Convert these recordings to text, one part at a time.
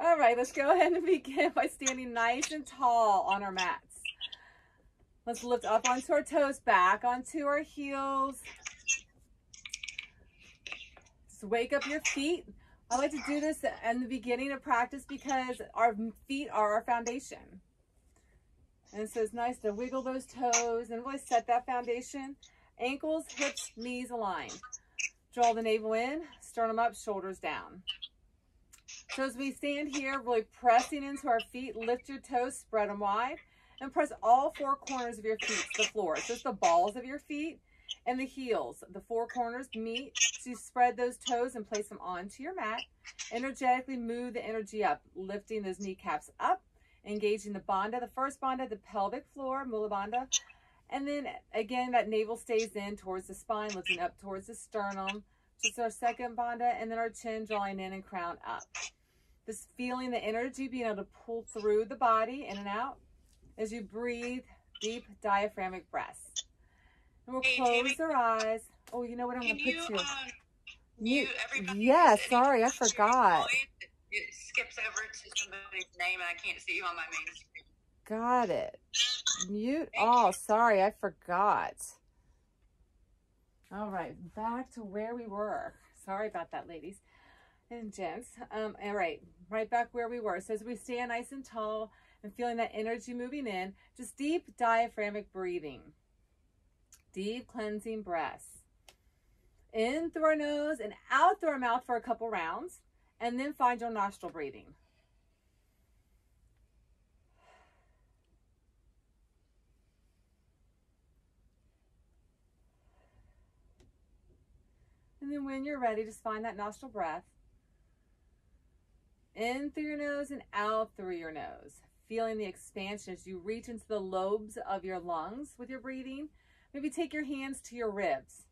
All right, let's go ahead and begin by standing nice and tall on our mats. Let's lift up onto our toes, back onto our heels. Just wake up your feet. I like to do this in the beginning of practice because our feet are our foundation. And so it's nice to wiggle those toes and really set that foundation. Ankles, hips, knees aligned. Draw the navel in, sternum up, shoulders down. So as we stand here, really pressing into our feet, lift your toes, spread them wide, and press all four corners of your feet to the floor. It's Just the balls of your feet and the heels. The four corners meet to spread those toes and place them onto your mat. Energetically move the energy up, lifting those kneecaps up, engaging the bandha, the first bandha, the pelvic floor, mula bandha. And then again, that navel stays in towards the spine, lifting up towards the sternum. Just our second bandha, and then our chin drawing in and crown up. Just feeling the energy, being able to pull through the body in and out as you breathe deep diaphragmic breaths. And we'll close Jamie, our eyes. Oh, you know what I'm going to put you. Um, mute Yes, sorry, I forgot. It skips over to somebody's name and I can't see you on my main screen. Got it. Mute all. Sorry, I forgot. All right, back to where we were. Sorry about that, ladies and gents. Um, all right, right back where we were. So as we stand nice and tall and feeling that energy moving in, just deep diaphragmic breathing. Deep cleansing breaths. In through our nose and out through our mouth for a couple rounds. And then find your nostril breathing. And then when you're ready, just find that nostril breath. In through your nose and out through your nose. Feeling the expansion as you reach into the lobes of your lungs with your breathing. Maybe take your hands to your ribs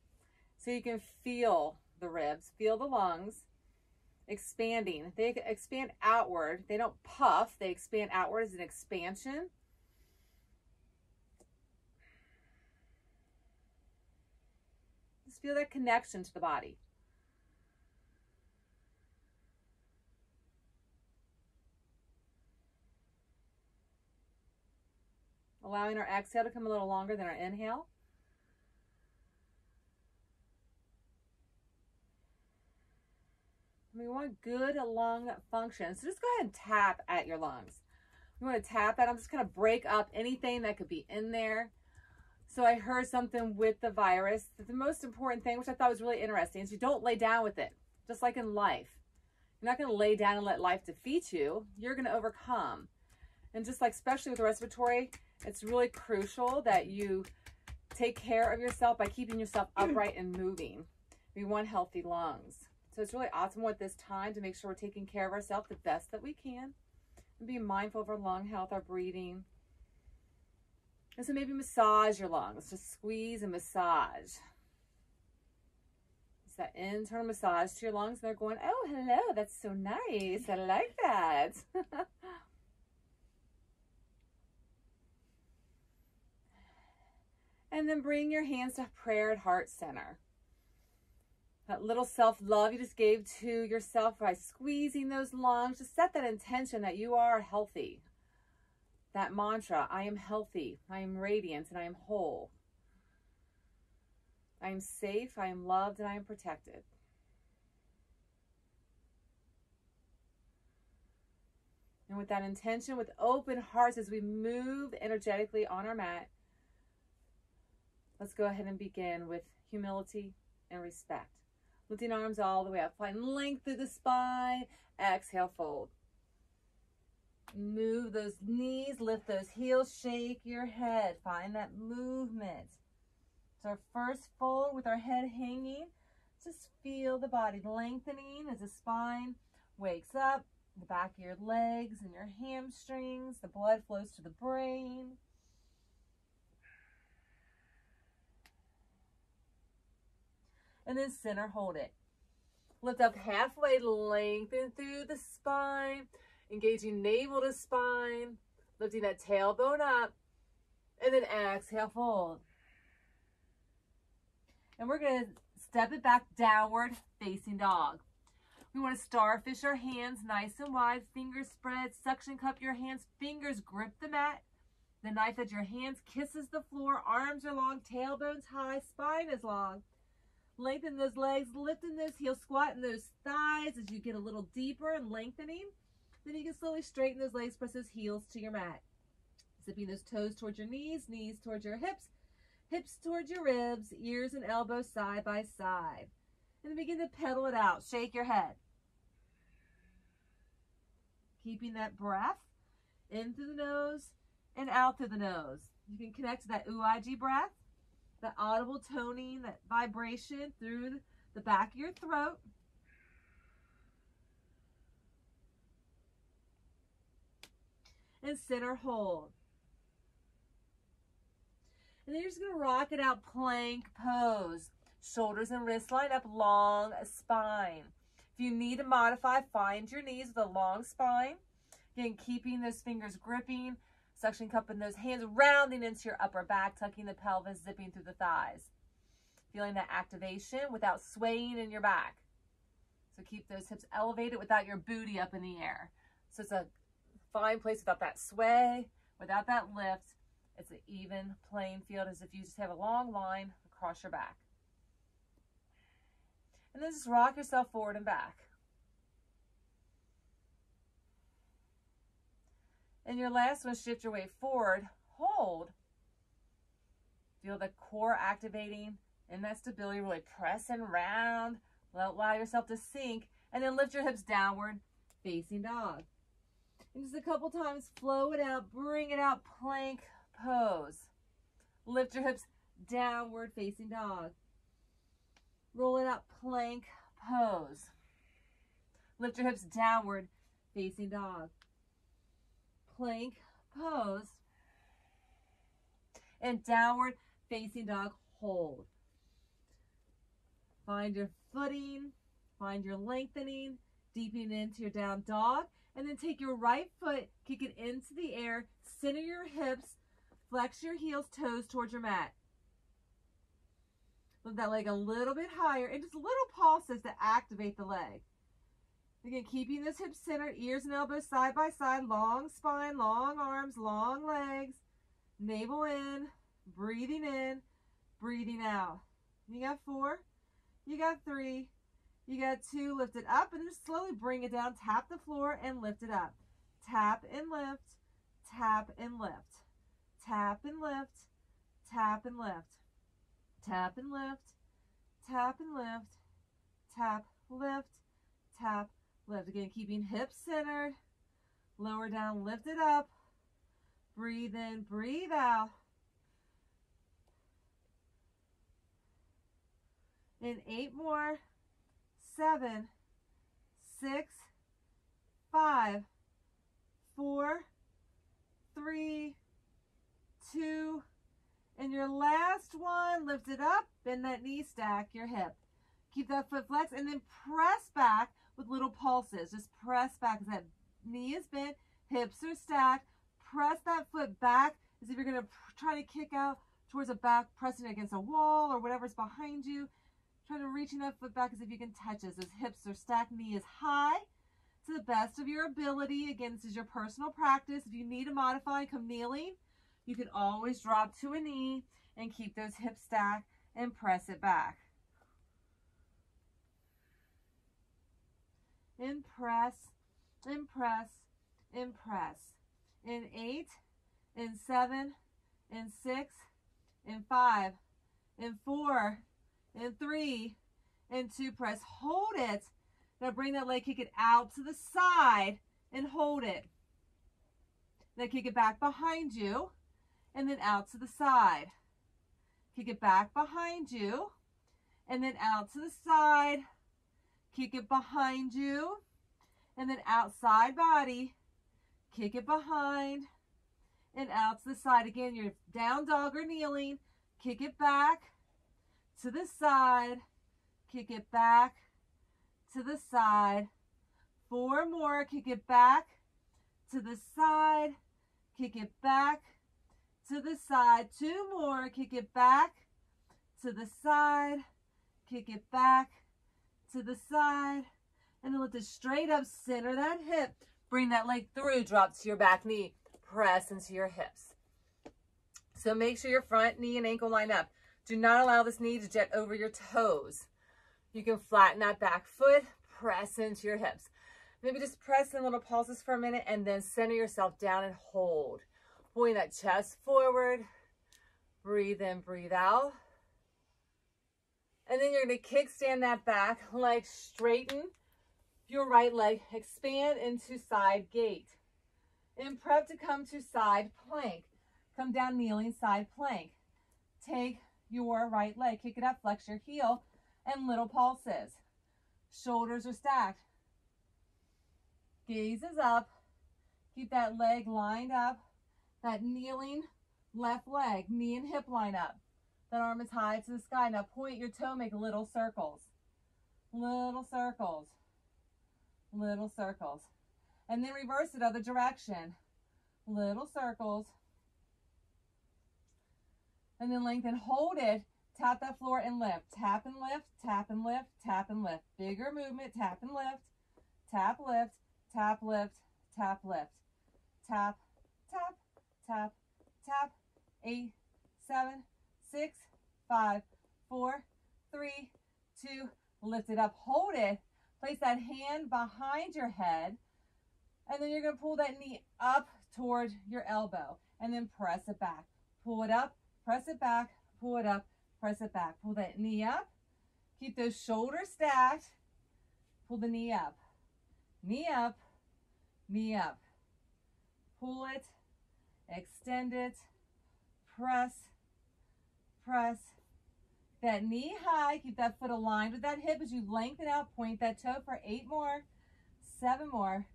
so you can feel the ribs, feel the lungs expanding. They expand outward. They don't puff. They expand outward as an expansion. Just feel that connection to the body. Allowing our exhale to come a little longer than our inhale. We want good lung function. So just go ahead and tap at your lungs. You want to tap at them, just kind of break up anything that could be in there. So I heard something with the virus. The most important thing, which I thought was really interesting, is you don't lay down with it, just like in life. You're not going to lay down and let life defeat you. You're going to overcome. And just like, especially with the respiratory, it's really crucial that you take care of yourself by keeping yourself mm. upright and moving. We want healthy lungs. So it's really awesome at this time to make sure we're taking care of ourselves the best that we can and be mindful of our lung health, our breathing. And so maybe massage your lungs, just squeeze and massage. It's that internal massage to your lungs. And they're going, oh, hello, that's so nice. I like that. And then bring your hands to prayer at heart center. That little self-love you just gave to yourself by squeezing those lungs. Just set that intention that you are healthy. That mantra, I am healthy, I am radiant, and I am whole. I am safe, I am loved, and I am protected. And with that intention, with open hearts, as we move energetically on our mat, Let's go ahead and begin with humility and respect. Lifting arms all the way up. Find length through the spine. Exhale, fold. Move those knees, lift those heels, shake your head. Find that movement. So our first fold with our head hanging. Just feel the body lengthening as the spine wakes up. The back of your legs and your hamstrings. The blood flows to the brain. And then center hold it. Lift up halfway, lengthen through the spine, engaging navel to spine, lifting that tailbone up, and then exhale, fold. And we're to step it back downward, facing dog. We want to starfish our hands nice and wide, fingers spread, suction cup your hands, fingers grip the mat. The knife at your hands kisses the floor, arms are long, tailbones high, spine is long. Lengthen those legs, lifting those heels, squatting those thighs as you get a little deeper and lengthening. Then you can slowly straighten those legs, press those heels to your mat. Zipping those toes towards your knees, knees towards your hips, hips towards your ribs, ears and elbows side by side. And then begin to pedal it out. Shake your head. Keeping that breath in through the nose and out through the nose. You can connect to that Ujjayi breath, that audible toning, that vibration through the back of your throat. And center hold. And then you're just going to rock it out plank pose. Shoulders and wrists line up, long spine. If you need to modify, find your knees with a long spine. Again, keeping those fingers gripping, suction cupping those hands, rounding into your upper back, tucking the pelvis, zipping through the thighs. Feeling that activation without swaying in your back. So keep those hips elevated without your booty up in the air. So it's a fine place without that sway, without that lift. It's an even playing field as if you just have a long line across your back. And then just rock yourself forward and back. And your last one, shift your weight forward, hold. Feel the core activating and that stability, really pressing round. Allow yourself to sink and then lift your hips downward, facing dog. And just a couple times, flow it out, bring it out, plank pose. Lift your hips downward, facing dog. Roll it up, plank pose. Lift your hips downward, facing dog. Plank pose. And downward facing dog, hold. Find your footing, find your lengthening, deepening into your down dog, and then take your right foot, kick it into the air, center your hips, flex your heels, toes towards your mat. Lift that leg a little bit higher and just little pulses to activate the leg. Again, keeping those hips centered, ears and elbows side by side, long spine, long arms, long legs, navel in, breathing in, breathing out. You got four, you got three, you got two, lift it up and just slowly bring it down, tap the floor and lift it up. Tap and lift, tap and lift, tap and lift, tap and lift. Tap and lift, tap and lift, tap, lift, tap, lift. Again, keeping hips centered, lower down, lift it up, breathe in, breathe out. In eight more, seven, six, five, four, three, two, and your last one, lift it up, bend that knee, stack your hip. Keep that foot flexed and then press back with little pulses. Just press back as that knee is bent, hips are stacked. Press that foot back as if you're going to try to kick out towards a back, pressing against a wall or whatever's behind you. Try to reaching that foot back as if you can touch it. Those hips are stacked, knee is high to the best of your ability. Again, this is your personal practice. If you need to modify, come kneeling. You can always drop to a knee and keep those hips stacked and press it back. And press, and press, and press. In eight, in seven, in six, in five, in four, in three, in two, press. Hold it. Now bring that leg, kick it out to the side and hold it. Then kick it back behind you and then out to the side. Kick it back behind you and then out to the side. Kick it behind you and then outside body. Kick it behind and out to the side. Again, you're down dog or kneeling. Kick it back to the side. Kick it back to the side. Four more. Kick it back to the side. Kick it back to the side. Two more. Kick it back to the side. Kick it back to the side. And then lift it straight up, center that hip. Bring that leg through, drop to your back knee. Press into your hips. So make sure your front knee and ankle line up. Do not allow this knee to jet over your toes. You can flatten that back foot, press into your hips. Maybe just press in little pulses for a minute and then center yourself down and hold. Pulling that chest forward. Breathe in, breathe out. And then you're going to kickstand that back leg, straighten your right leg, expand into side gate. And prep to come to side plank. Come down kneeling side plank. Take your right leg, kick it up, flex your heel, and little pulses. Shoulders are stacked. Gaze is up. Keep that leg lined up. That kneeling left leg, knee and hip line up. That arm is high to the sky. Now point your toe, make little circles. Little circles. Little circles. And then reverse it other direction. Little circles. And then lengthen, hold it, tap that floor and lift. Tap and lift, tap and lift, tap and lift. Bigger movement, tap and lift, tap, lift, tap, lift, tap, lift. Tap, tap, tap, tap. Eight, seven, six, five, four, three, two. Lift it up, hold it. Place that hand behind your head. And then you're going to pull that knee up toward your elbow. And then press it back. Pull it up, press it back, pull it up, press it back. Pull that knee up. Keep those shoulders stacked. Pull the knee up. Knee up, knee up. Pull it, extend it, press, press. That knee high, keep that foot aligned with that hip as you lengthen out. Point that toe for eight more, seven more,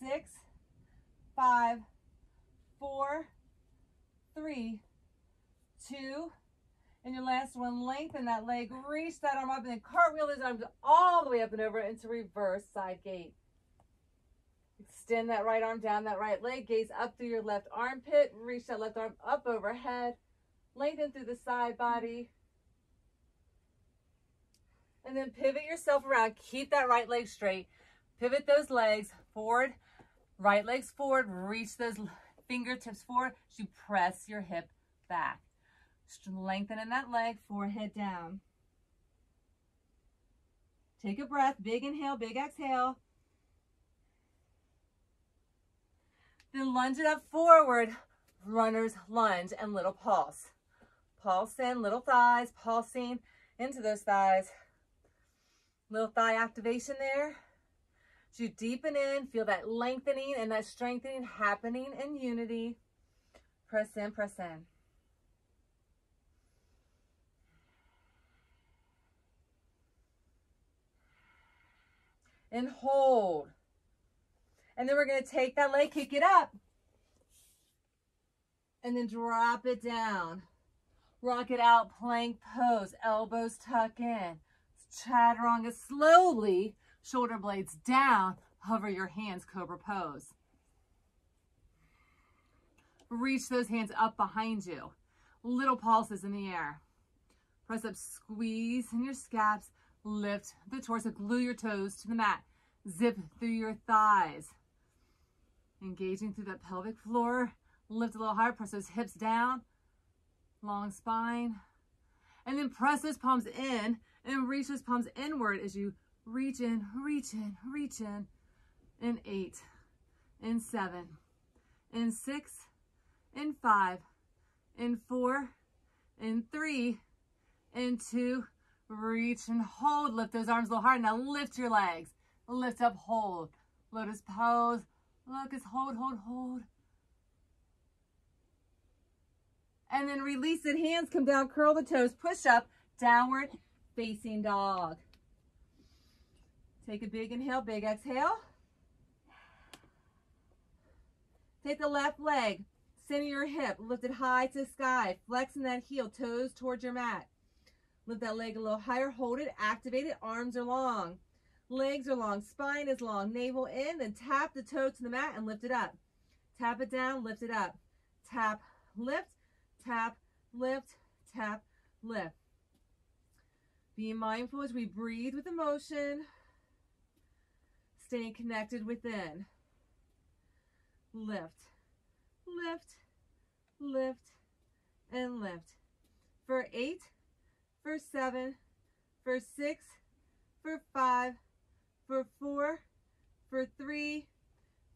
six, five, four, three, two, and your last one, lengthen that leg, reach that arm up, and then cartwheel those arms all the way up and over into reverse side gate. Extend that right arm down that right leg, gaze up through your left armpit, reach that left arm up overhead, lengthen through the side body. And then pivot yourself around, keep that right leg straight, pivot those legs forward, right legs forward, reach those fingertips forward as you press your hip back. Lengthening that leg, forehead down. Take a breath, big inhale, big exhale. Then lunge it up forward, runner's lunge and little pulse. Pulse in, little thighs, pulsing into those thighs. Little thigh activation there. As you deepen in, feel that lengthening and that strengthening happening in unity. Press in, press in. And hold. And then we're going to take that leg, kick it up. And then drop it down. Rock it out, plank pose, elbows tuck in. Chaturanga slowly, shoulder blades down, hover your hands, cobra pose. Reach those hands up behind you. Little pulses in the air. Press up, squeeze in your scaps, lift the torso, glue your toes to the mat. Zip through your thighs. Engaging through that pelvic floor. Lift a little higher, press those hips down. Long spine. And then press those palms in and reach those palms inward as you reach in, reach in, reach in. In eight, in seven, in six, in five, in four, in three, in two, reach and hold. Lift those arms a little hard. Now lift your legs. Lift up, hold. Lotus pose. Locust, hold, hold, hold. And then release it. Hands come down, curl the toes, push up, downward facing dog. Take a big inhale, big exhale. Take the left leg, center your hip, lift it high to the sky, flexing that heel, toes towards your mat. Lift that leg a little higher, hold it, activate it, arms are long. Legs are long, spine is long, navel in, then tap the toe to the mat and lift it up. Tap it down, lift it up. Tap, lift, tap, lift, tap, lift. Be mindful as we breathe with emotion. Staying connected within. Lift, lift, lift, and lift. For eight, for seven, for six, for five, for four, for three,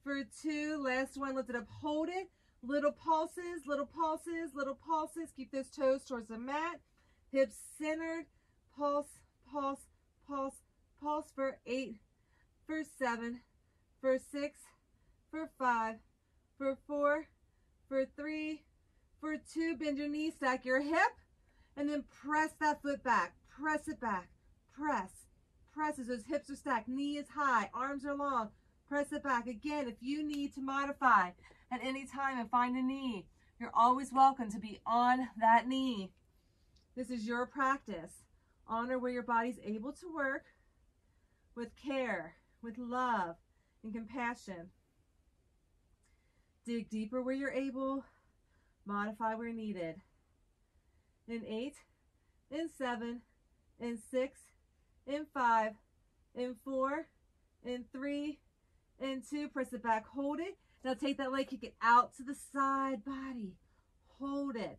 for two. Last one, lift it up, hold it. Little pulses, little pulses, little pulses. Keep those toes towards the mat. Hips centered. Pulse, pulse, pulse, pulse for eight, for seven, for six, for five, for four, for three, for two. Bend your knee, stack your hip, and then press that foot back. Press it back. Press. Press as those hips are stacked. Knee is high. Arms are long. Press it back. Again, if you need to modify at any time and find a knee, you're always welcome to be on that knee. This is your practice. Honor where your body's able to work with care, with love and compassion. Dig deeper where you're able, modify where needed. In eight, in seven, in six, in five, in four, in three, in two. Press it back, hold it. Now take that leg, kick it out to the side body. Hold it.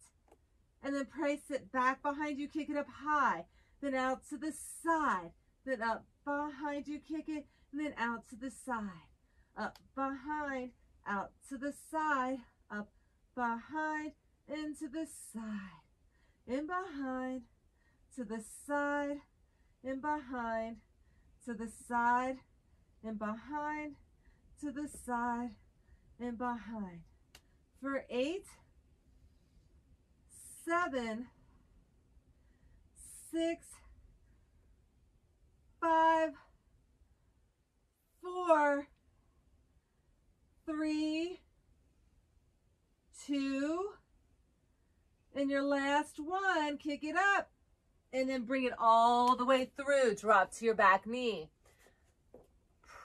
And then place it back behind you, kick it up high. Then out to the side. Then up behind you, kick it. And then out to the side. Up behind, out to the side. Up behind, into the side. In behind, to the side. In behind, to the side. In behind, to the side. And behind. For eight, seven, six, five, four, three, two, and your last one, kick it up. And then bring it all the way through. Drop to your back knee.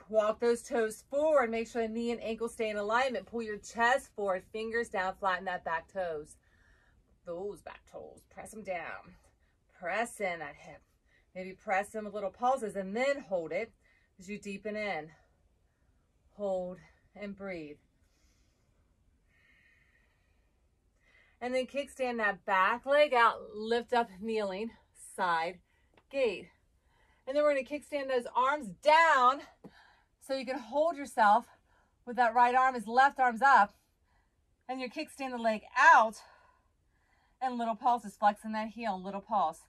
Walk those toes forward. Make sure the knee and ankle stay in alignment. Pull your chest forward. Fingers down. Flatten that back toes. Those back toes. Press them down. Press in that hip. Maybe press them with little pulses and then hold it as you deepen in. Hold and breathe. And then kickstand that back leg out, lift up kneeling, side gate. And then we're gonna kickstand those arms down so you can hold yourself with that right arm as left arm's up. And you kickstand the leg out and little pulses, flexing that heel, little pulse.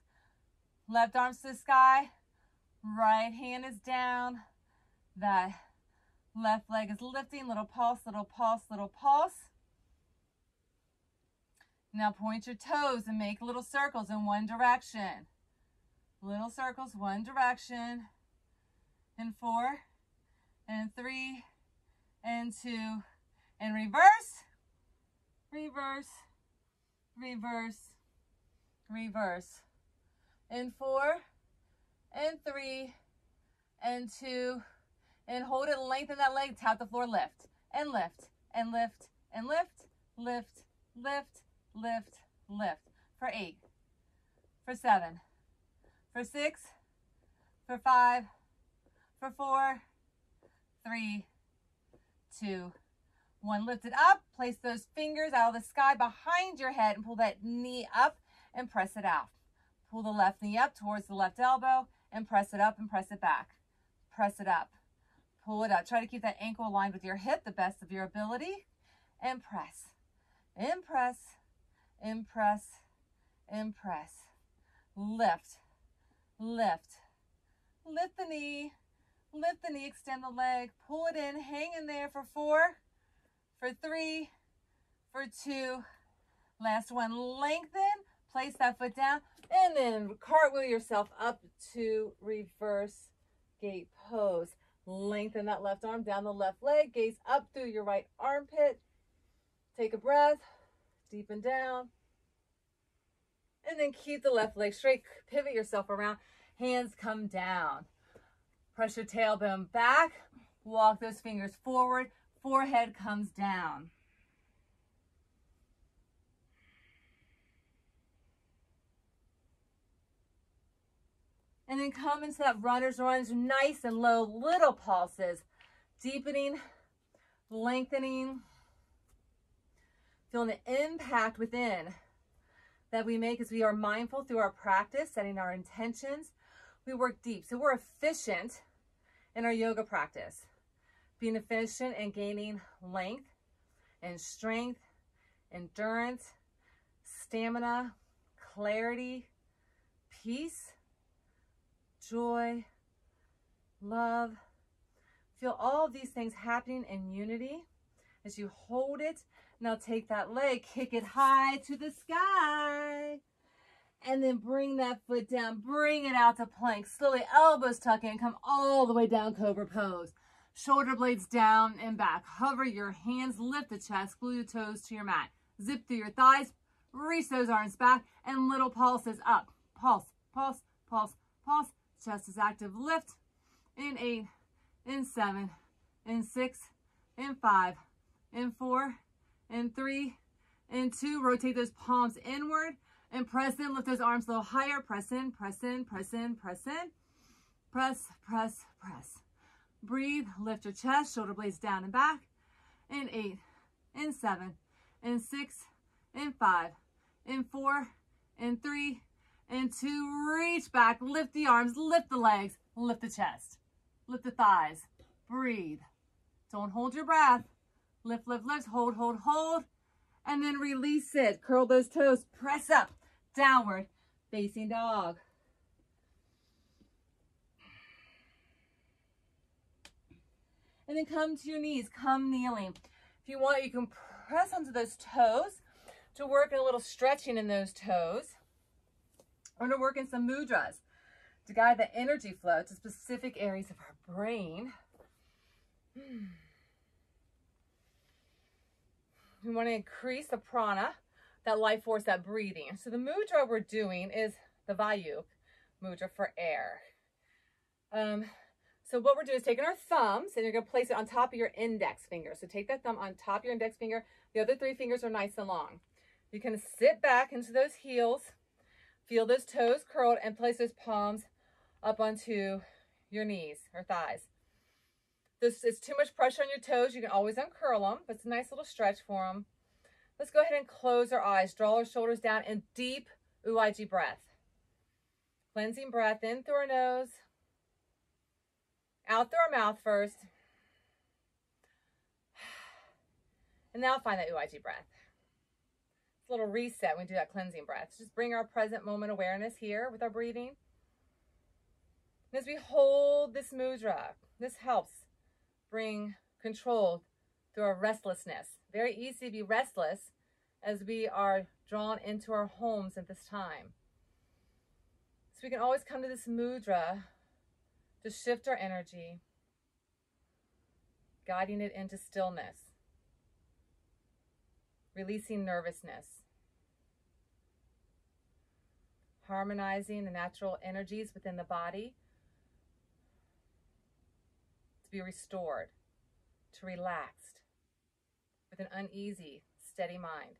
Left arm's to the sky, right hand is down. That left leg is lifting, little pulse, little pulse, little pulse. Now point your toes and make little circles in one direction. Little circles, one direction. And four, and three, and two, and reverse, reverse, reverse, reverse. And four, and three, and two, and hold it, lengthen that leg, tap the floor, lift, and lift, and lift, and lift, lift, lift, lift, lift. For eight, for seven, for six, for five, for four, three, two, one. Lift it up. Place those fingers out of the sky behind your head and pull that knee up and press it out. Pull the left knee up towards the left elbow and press it up and press it back. Press it up. Pull it up. Try to keep that ankle aligned with your hip the best of your ability. And press. Impress. Impress. Impress. Lift. Lift. Lift the knee. Lift the knee. Extend the leg. Pull it in. Hang in there for four for three, for two. Last one, lengthen, place that foot down, and then cartwheel yourself up to reverse gate pose. Lengthen that left arm down the left leg, gaze up through your right armpit. Take a breath, deepen down. And then keep the left leg straight, pivot yourself around, hands come down. Press your tailbone back, walk those fingers forward, forehead comes down. And then come into that runner's lunge, nice and low, little pulses. deepening, lengthening, feeling the impact within that we make as we are mindful through our practice, setting our intentions. We work deep. So we're efficient in our yoga practice, being efficient and gaining length and strength, endurance, stamina, clarity, peace, joy, love. Feel all of these things happening in unity as you hold it. Now take that leg, kick it high to the sky. And then bring that foot down. Bring it out to plank. Slowly, elbows tuck in. Come all the way down, cobra pose. Shoulder blades down and back. Hover your hands, lift the chest, glue your toes to your mat. Zip through your thighs, reach those arms back, and little pulses up. Pulse, pulse, pulse, pulse. Chest is active. Lift in eight, in seven, in six, in five, in four, in three, in two. Rotate those palms inward and press in. Lift those arms a little higher. Press in, press in, press in, press in. Press, press, press. Breathe. Lift your chest. Shoulder blades down and back. In eight, in seven, in six, in five, in four, in three, in two. Reach back. Lift the arms. Lift the legs. Lift the chest. Lift the thighs. Breathe. Don't hold your breath. Lift, lift, lift. Hold, hold, hold. And then release it. Curl those toes. Press up. Downward. Facing dog. And then come to your knees. Come kneeling. If you want, you can press onto those toes to work a little stretching in those toes. We're to work in some mudras to guide the energy flow to specific areas of our brain. Hmm. We want to increase the prana, that life force, that breathing. So the mudra we're doing is the Vayu mudra for air. Um, so what we're doing is taking our thumbs and you're going to place it on top of your index finger. So take that thumb on top of your index finger. The other three fingers are nice and long. You can sit back into those heels, feel those toes curled, and place those palms up onto your knees or thighs. This is too much pressure on your toes. You can always uncurl them, but it's a nice little stretch for them. Let's go ahead and close our eyes. Draw our shoulders down and deep Ujjayi breath. Cleansing breath in through our nose, out through our mouth first. And now find that Ujjayi breath. It's a little reset when we do that cleansing breath. Just bring our present moment awareness here with our breathing. And as we hold this mudra, this helps bring control through our restlessness. Very easy to be restless as we are drawn into our homes at this time. So we can always come to this mudra to shift our energy, guiding it into stillness, releasing nervousness, harmonizing the natural energies within the body to be restored, to relaxed, with an uneasy, steady mind.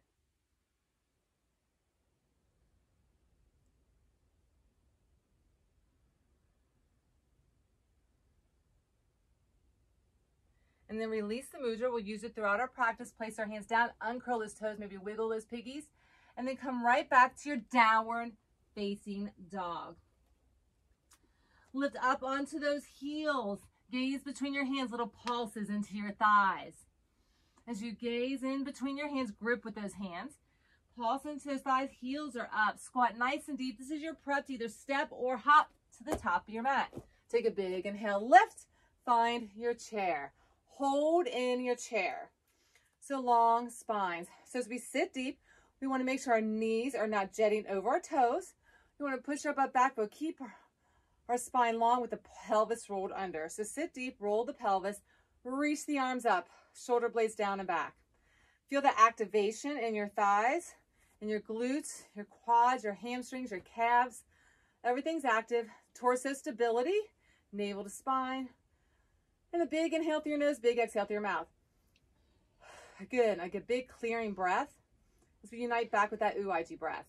And then release the mudra. We'll use it throughout our practice. Place our hands down, uncurl those toes, maybe wiggle those piggies. And then come right back to your downward facing dog. Lift up onto those heels. Gaze between your hands, little pulses into your thighs. As you gaze in between your hands, grip with those hands. Pulse into those thighs, heels are up. Squat nice and deep. This is your prep to either step or hop to the top of your mat. Take a big inhale, lift, find your chair. Hold in your chair. So long spines. So as we sit deep, we want to make sure our knees are not jetting over our toes. We want to push up our back, but keep our our spine long with the pelvis rolled under. So sit deep, roll the pelvis, reach the arms up, shoulder blades down and back. Feel the activation in your thighs, in your glutes, your quads, your hamstrings, your calves. Everything's active. Torso stability, navel to spine. And a big inhale through your nose, big exhale through your mouth. Good. Like a big clearing breath as we unite back with that Ujjayi breath.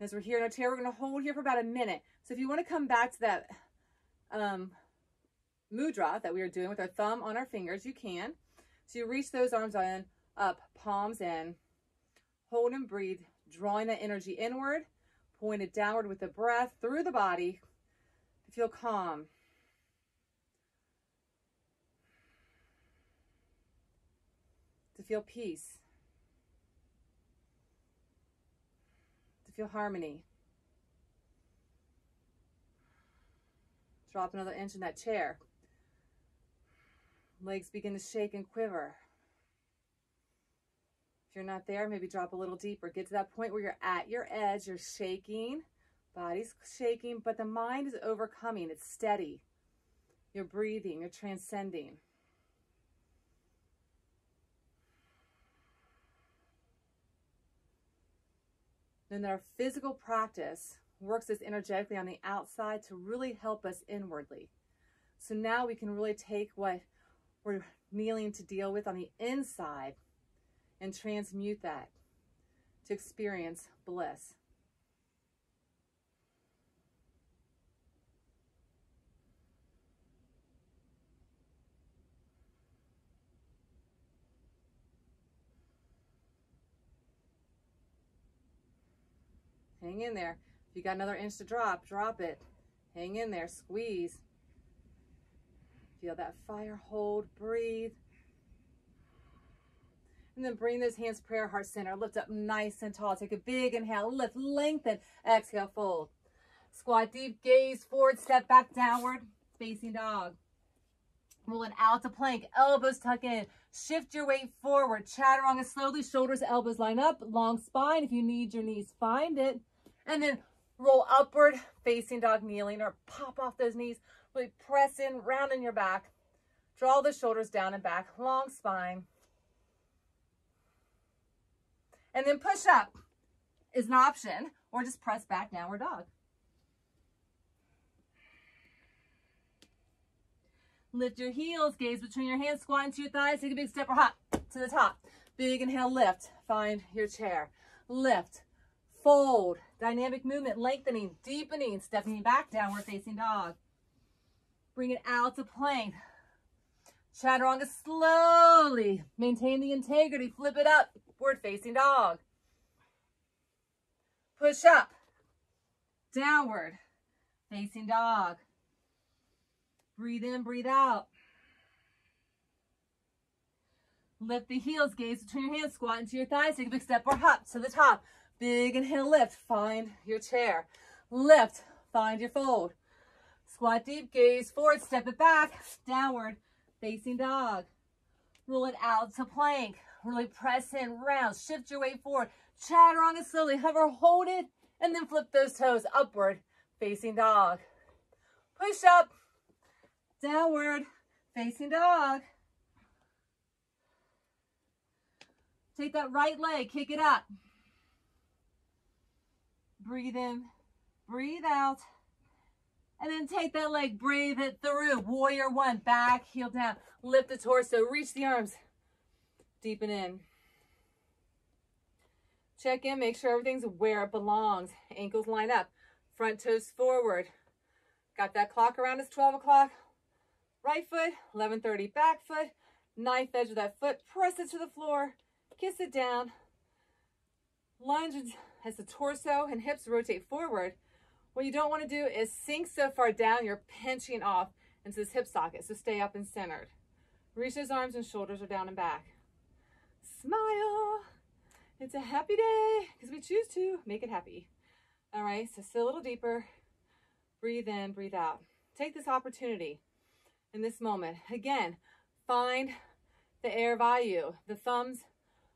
As we're here in our chair, we're going to hold here for about a minute. So if you want to come back to that um, mudra that we are doing with our thumb on our fingers, you can. So you reach those arms in, up, palms in, hold and breathe, drawing that energy inward, pointed downward with the breath through the body to feel calm. To feel peace. To feel harmony. Drop another inch in that chair. Legs begin to shake and quiver. If you're not there, maybe drop a little deeper. Get to that point where you're at your edge, you're shaking, body's shaking, but the mind is overcoming. It's steady. You're breathing, you're transcending. Then our physical practice works as energetically on the outside to really help us inwardly. So now we can really take what we're kneeling to deal with on the inside and transmute that to experience bliss. Hang in there. If you got another inch to drop, drop it. Hang in there, squeeze. Feel that fire, hold, breathe. And then bring those hands prayer heart center. Lift up nice and tall. Take a big inhale, lift, lengthen. Exhale, fold. Squat deep, gaze forward, step back downward, facing dog. Rolling out to plank, elbows tuck in. Shift your weight forward. Chaturanga slowly, shoulders, elbows line up. Long spine. If you need your knees, find it. And then roll upward, facing dog kneeling, or pop off those knees. Really press in, round in your back. Draw the shoulders down and back, long spine. And then push up is an option, or just press back downward dog. Lift your heels, gaze between your hands, squat into your thighs, take a big step or hop to the top. Big inhale, lift, find your chair. Lift, fold, dynamic movement, lengthening, deepening, stepping back, downward facing dog. Bring it out to plank. Chaturanga slowly. Maintain the integrity. Flip it up. Forward facing dog. Push up. Downward facing dog. Breathe in, breathe out. Lift the heels, gaze between your hands, squat into your thighs, take a big step or hop to the top. Big inhale, lift, find your chair. Lift, find your fold. Squat deep, gaze forward, step it back, downward, facing dog. Roll it out to plank. Really press in, round, shift your weight forward. Chaturanga it slowly, hover, hold it, and then flip those toes upward, facing dog. Push up, downward, facing dog. Take that right leg, kick it up. Breathe in, breathe out. And then take that leg, breathe it through. Warrior one, back, heel down. Lift the torso, reach the arms. Deepen in. Check in, make sure everything's where it belongs. Ankles line up, front toes forward. Got that clock around us, 12 o'clock. Right foot, 11.30 back foot. Knife edge of that foot, press it to the floor, kiss it down. Lunge as the torso and hips rotate forward. What you don't want to do is sink so far down, you're pinching off into this hip socket. So stay up and centered. Reach those arms and shoulders are down and back. Smile. It's a happy day because we choose to make it happy. All right, so sit a little deeper. Breathe in, breathe out. Take this opportunity in this moment. Again, find the air vayu, the thumbs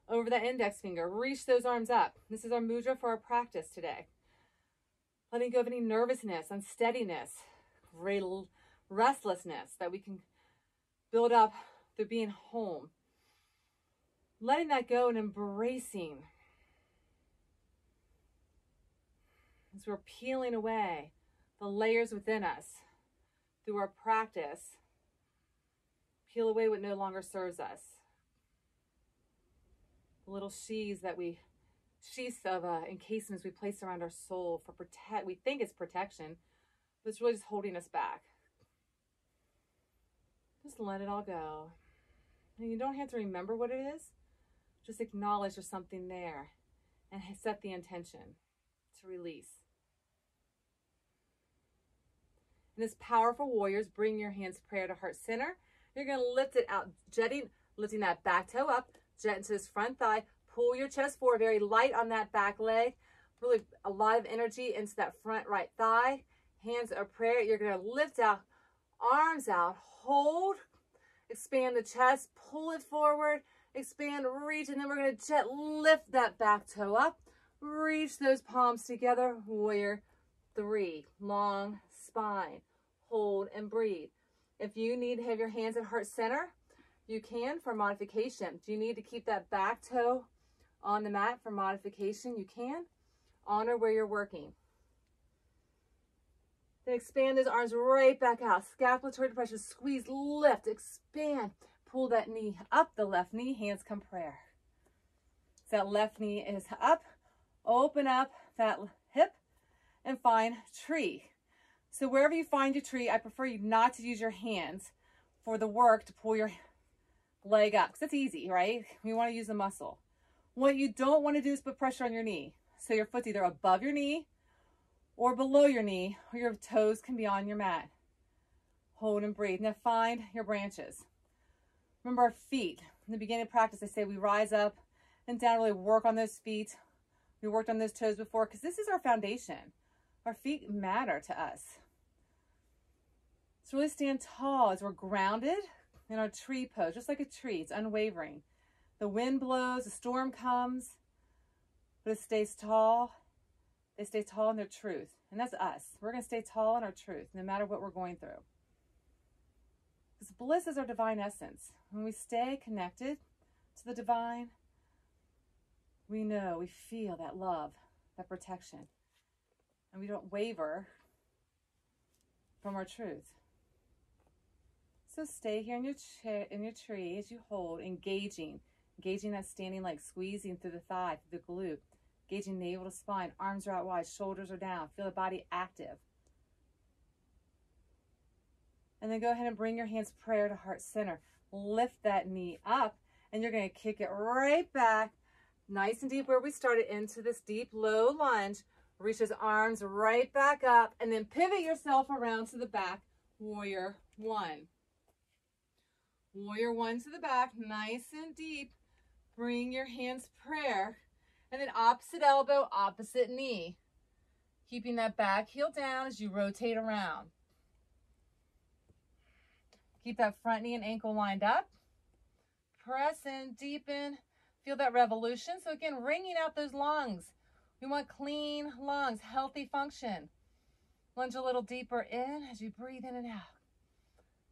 over the index finger. Reach those arms up. This is our mudra for our practice today letting go of any nervousness, unsteadiness, restlessness that we can build up through being home. Letting that go and embracing as we're peeling away the layers within us through our practice. Peel away what no longer serves us. The little sheaths that we sheaths of uh, encasements we place around our soul for protect. We think it's protection, But it's really just holding us back. Just let it all go. And you don't have to remember what it is. Just acknowledge there's something there and set the intention to release. And as powerful warriors, bring your hands prayer to heart center. You're going to lift it out, jetting, lifting that back toe up, this front thigh. Pull your chest forward, very light on that back leg. Really a lot of energy into that front right thigh. Hands are prayer. You're going to lift out, arms out, hold, expand the chest, pull it forward, expand, reach, and then we're going to jet lift that back toe up. Reach those palms together. Warrior three. Long spine. Hold and breathe. If you need to have your hands at heart center, you can for modification. Do you need to keep that back toe on the mat for modification? You can. Honor where you're working. Then expand those arms right back out. Scapulatory depression. Squeeze, lift, expand. Pull that knee up, the left knee. Hands come prayer. So that left knee is up. Open up that hip and find tree. So wherever you find your tree, I prefer you not to use your hands for the work to pull your leg up because it's easy, right? We want to use the muscle. What you don't want to do is put pressure on your knee. So your foot's either above your knee or below your knee, or your toes can be on your mat. Hold and breathe. Now find your branches. Remember our feet. In the beginning of practice, I say we rise up and down, really work on those feet. We worked on those toes before because this is our foundation. Our feet matter to us. So really stand tall as we're grounded in our tree pose, just like a tree. It's unwavering. The wind blows, the storm comes, but it stays tall. They stay tall in their truth. And that's us. We're going to stay tall in our truth, no matter what we're going through. Because bliss is our divine essence. When we stay connected to the divine, we know, we feel that love, that protection. And we don't waver from our truth. So stay here in your chair, in your tree as you hold, engaging, engaging that standing leg, squeezing through the thigh, through the glute, engaging navel to spine, arms are out wide, shoulders are down. Feel the body active. And then go ahead and bring your hands prayer to heart center. Lift that knee up, and you're going to kick it right back, nice and deep where we started into this deep low lunge. Reach those arms right back up, and then pivot yourself around to the back. Warrior one. Warrior one to the back, nice and deep. Bring your hands prayer. And then opposite elbow, opposite knee. Keeping that back heel down as you rotate around. Keep that front knee and ankle lined up. Press in, deepen. Feel that revolution. So again, wringing out those lungs. We want clean lungs, healthy function. Lunge a little deeper in as you breathe in and out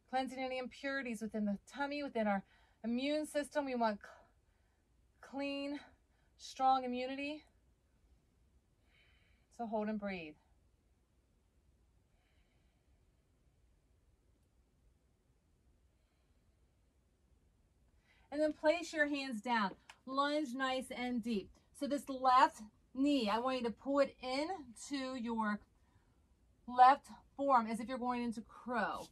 cleansing any impurities within the tummy, within our immune system. We want clean, strong immunity. So hold and breathe. And then place your hands down. Lunge nice and deep. So this left knee, I want you to pull it into your left forearm as if you're going into crow.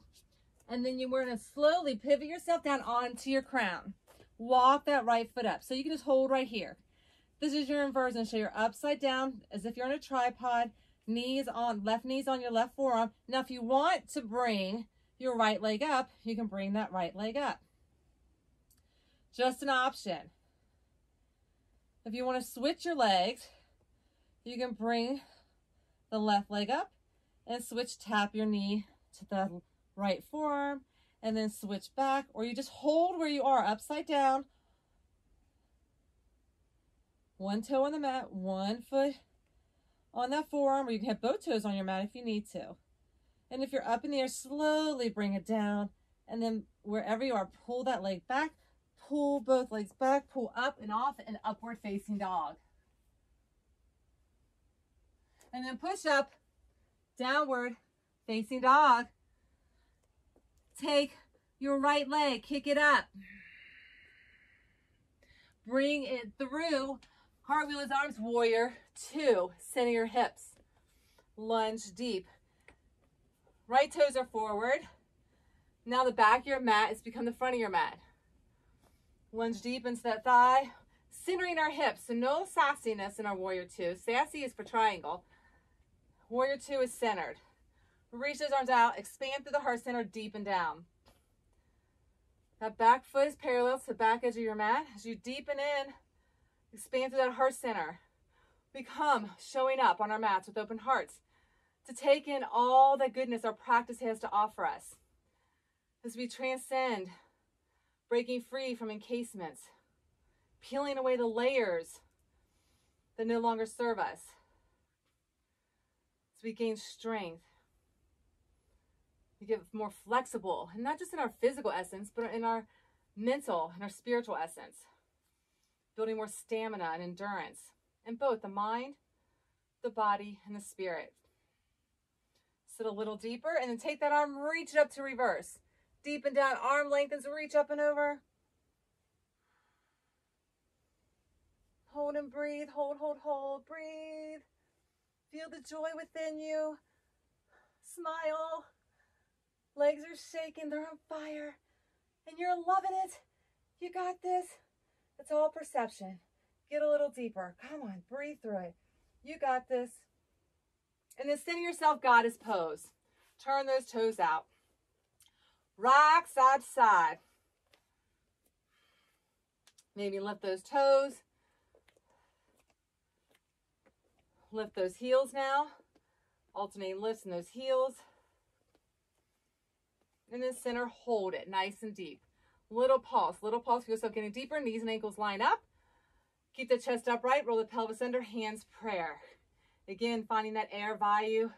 And then you're going to slowly pivot yourself down onto your crown. Walk that right foot up. So you can just hold right here. This is your inversion. So you're upside down as if you're on a tripod. Knees on, left knees on your left forearm. Now if you want to bring your right leg up, you can bring that right leg up. Just an option. If you want to switch your legs, you can bring the left leg up and switch, tap your knee to the right forearm, and then switch back, or you just hold where you are upside down. One toe on the mat, one foot on that forearm, or you can have both toes on your mat if you need to. And if you're up in the air, slowly bring it down. And then wherever you are, pull that leg back, pull both legs back, pull up and off, and upward facing dog. And then push up, downward facing dog. Take your right leg, kick it up. Bring it through. Cartwheel his arms, warrior two. Center your hips. Lunge deep. Right toes are forward. Now the back of your mat has become the front of your mat. Lunge deep into that thigh, centering our hips. So no sassiness in our warrior two. Sassy is for triangle. Warrior two is centered. Reach those arms out, expand through the heart center, deep and down. That back foot is parallel to the back edge of your mat. As you deepen in, expand through that heart center. We come showing up on our mats with open hearts to take in all the goodness our practice has to offer us. As we transcend, breaking free from encasements, peeling away the layers that no longer serve us. As we gain strength, we get more flexible, and not just in our physical essence, but in our mental and our spiritual essence. Building more stamina and endurance in both the mind, the body, and the spirit. Sit a little deeper and then take that arm, reach it up to reverse. Deepen down, arm lengthens, reach up and over. Hold and breathe, hold, hold, hold, breathe. Feel the joy within you. Smile. Legs are shaking, they're on fire. And you're loving it. You got this. It's all perception. Get a little deeper. Come on, breathe through it. You got this. And then send yourself goddess pose. Turn those toes out. Rock side to side. Maybe lift those toes. Lift those heels now. Alternating lifts in those heels in the center, hold it nice and deep. Little pulse, little pulse, feel yourself getting deeper, knees and ankles line up. Keep the chest upright, roll the pelvis under, hands prayer. Again, finding that air vayu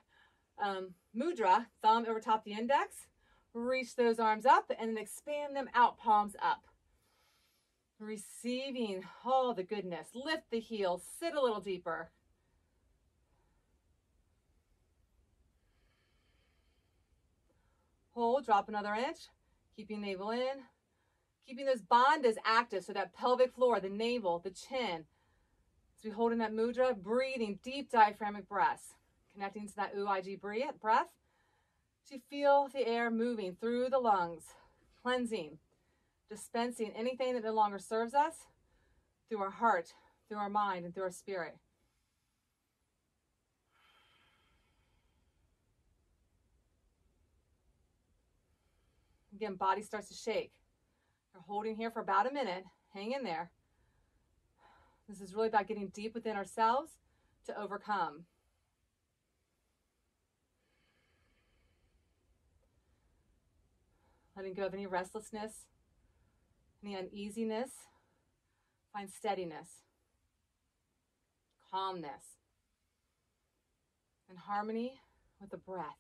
um, mudra, thumb over top the index. Reach those arms up and then expand them out, palms up. Receiving all the goodness. Lift the heels, sit a little deeper. Hold, drop another inch. Keeping navel in. Keeping those bandhas active, so that pelvic floor, the navel, the chin. As we hold in that mudra, breathing deep diaphragmatic breaths. Connecting to that Ujjayi breath. To feel the air moving through the lungs, cleansing, dispensing anything that no longer serves us through our heart, through our mind, and through our spirit. Again, body starts to shake. You're holding here for about a minute. Hang in there. This is really about getting deep within ourselves to overcome. Letting go of any restlessness, any uneasiness. Find steadiness, calmness, and harmony with the breath,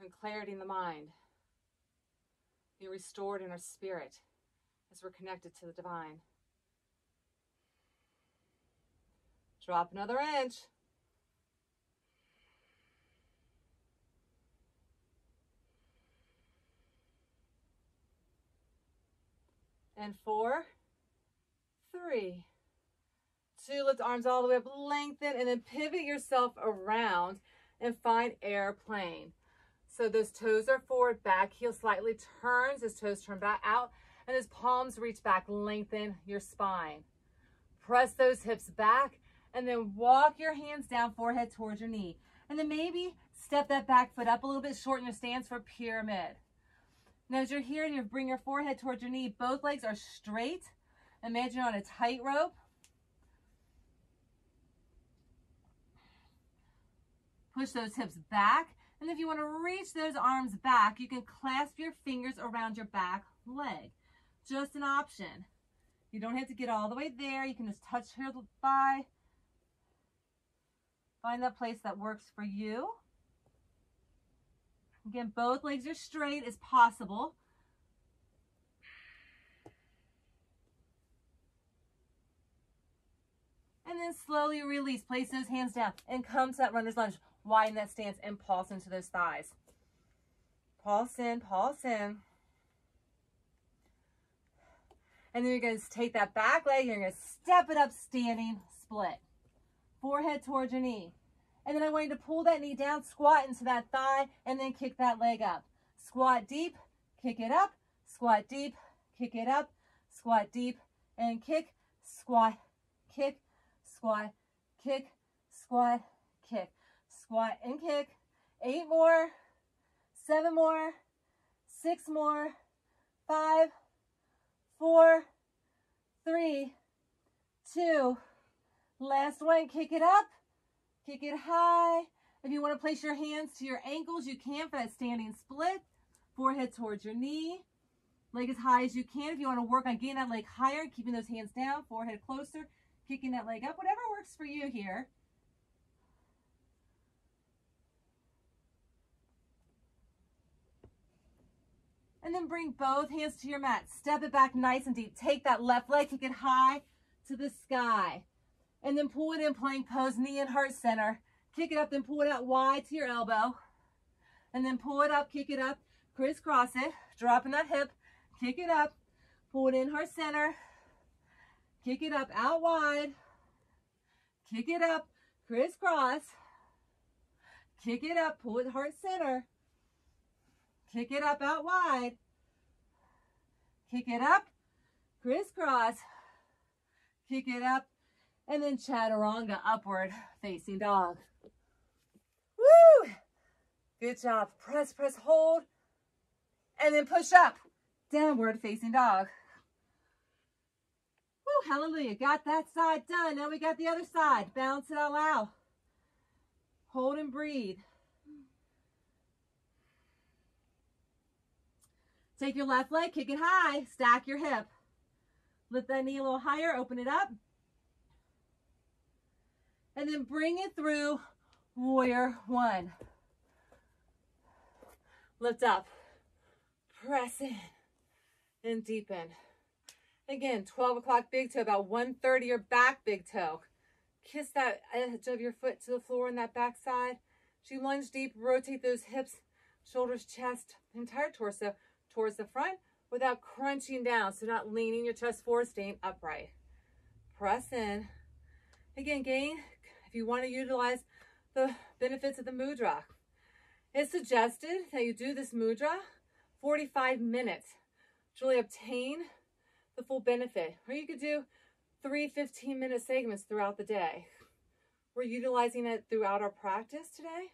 and clarity in the mind be restored in our spirit as we're connected to the divine. Drop another inch. And four, three, two, lift arms all the way up, lengthen, and then pivot yourself around and find airplane. So those toes are forward, back heel slightly turns, his toes turn back out, and his palms reach back, lengthen your spine. Press those hips back, and then walk your hands down, forehead towards your knee. And then maybe step that back foot up a little bit, shorten your stance for pyramid. Now as you're here and you bring your forehead towards your knee, both legs are straight. Imagine on a tightrope. Push those hips back and if you want to reach those arms back, you can clasp your fingers around your back leg. Just an option. You don't have to get all the way there. You can just touch your thigh. Find that place that works for you. Again, both legs are straight as possible. And then slowly release. Place those hands down and come to that runner's lunge widen that stance and pulse into those thighs. Pulse in, pulse in. And then you're going to take that back leg, you're going to step it up standing, split. Forehead towards your knee. And then I want you to pull that knee down, squat into that thigh, and then kick that leg up. Squat deep, kick it up, squat deep, kick it up, squat deep, and kick, squat, kick, squat, kick, squat, kick, squat, and kick. Eight more, seven more, six more, five, four, three, two, last one, kick it up, kick it high. If you want to place your hands to your ankles, you can for that standing split. Forehead towards your knee. Leg as high as you can. If you want to work on getting that leg higher, keeping those hands down, forehead closer, kicking that leg up, whatever works for you here. And then bring both hands to your mat. Step it back nice and deep. Take that left leg, kick it high to the sky. And then pull it in plank pose, knee and heart center. Kick it up, then pull it out wide to your elbow. And then pull it up, kick it up, crisscross it, dropping that hip, kick it up, pull it in heart center, kick it up out wide, kick it up, crisscross, kick it up, pull it heart center, kick it up out wide, kick it up, crisscross, kick it up, and then chaturanga, upward facing dog. Woo! Good job. Press, press, hold, and then push up, downward facing dog. Woo, hallelujah. Got that side done. Now we got the other side. Bounce it all out. Hold and breathe. Take your left leg, kick it high, stack your hip. Lift that knee a little higher, open it up. And then bring it through warrior one. Lift up, press in, and deepen. Again, 12 o'clock big toe, about 130 your back big toe. Kiss that edge of your foot to the floor in that back side. As you lunge deep, rotate those hips, shoulders, chest, entire torso towards the front without crunching down. So not leaning your chest forward, staying upright. Press in. Again, gain, if you want to utilize the benefits of the mudra. It's suggested that you do this mudra 45 minutes to really obtain the full benefit. Or you could do three 15 minute segments throughout the day. We're utilizing it throughout our practice today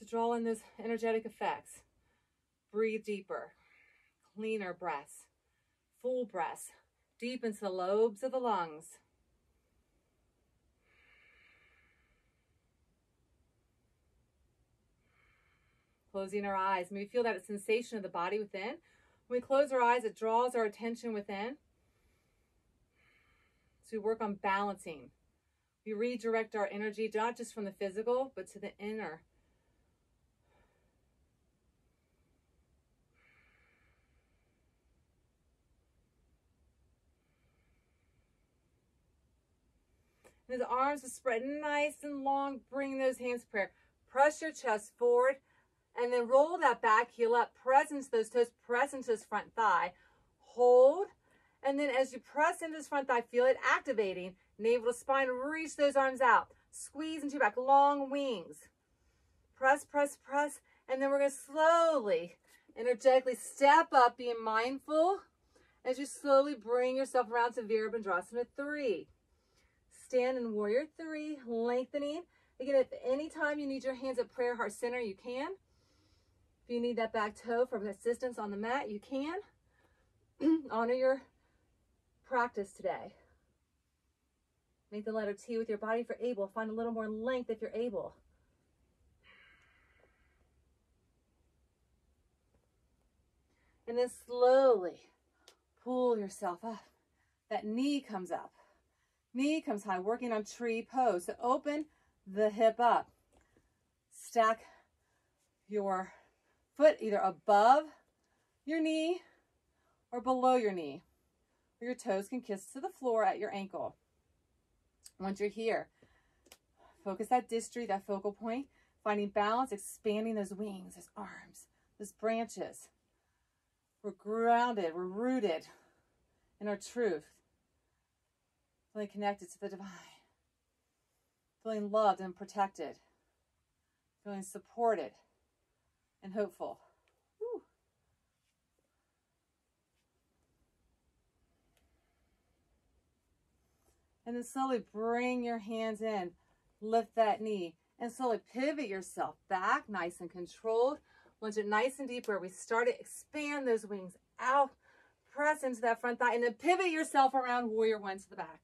to draw in those energetic effects. Breathe deeper, cleaner breaths, full breaths, deep into the lobes of the lungs. Closing our eyes. Maybe feel that sensation of the body within. When we close our eyes, it draws our attention within. So we work on balancing. We redirect our energy, not just from the physical, but to the inner. His arms are spread nice and long. Bring those hands prayer. Press your chest forward and then roll that back heel up. Press into those toes. Press into this front thigh. Hold. And then as you press into this front thigh, feel it activating. Navel to spine. Reach those arms out. Squeeze into your back. Long wings. Press, press, press. And then we're going to slowly, energetically step up, being mindful as you slowly bring yourself around to Virabhadrasana 3 stand in warrior three, lengthening. Again, if any time you need your hands at prayer heart center, you can. If you need that back toe for assistance on the mat, you can. Honor your practice today. Make the letter T with your body if you're able. Find a little more length if you're able. And then slowly pull yourself up. That knee comes up. Knee comes high, working on tree pose. So open the hip up. Stack your foot either above your knee or below your knee. Or your toes can kiss to the floor at your ankle. Once you're here, focus that drishti, that focal point, finding balance, expanding those wings, those arms, those branches. We're grounded, we're rooted in our truth. Fully connected to the divine. feeling loved and protected, feeling supported and hopeful. And then slowly bring your hands in, lift that knee, and slowly pivot yourself back, nice and controlled. Once you're nice and deep where we started. Expand those wings out, press into that front thigh, and then pivot yourself around warrior one to the back.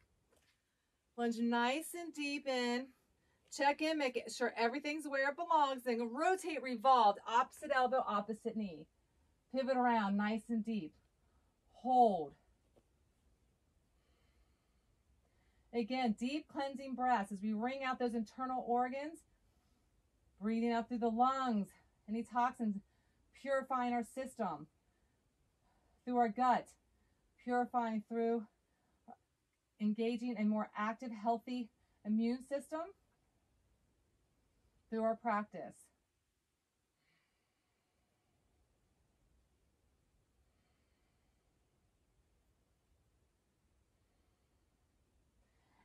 Lunge nice and deep in. Check in, make sure everything's where it belongs. Then rotate, revolve, opposite elbow, opposite knee. Pivot around, nice and deep. Hold. Again, deep cleansing breaths as we wring out those internal organs. Breathing out through the lungs, any toxins, purifying our system. Through our gut, purifying through engaging a more active, healthy immune system through our practice.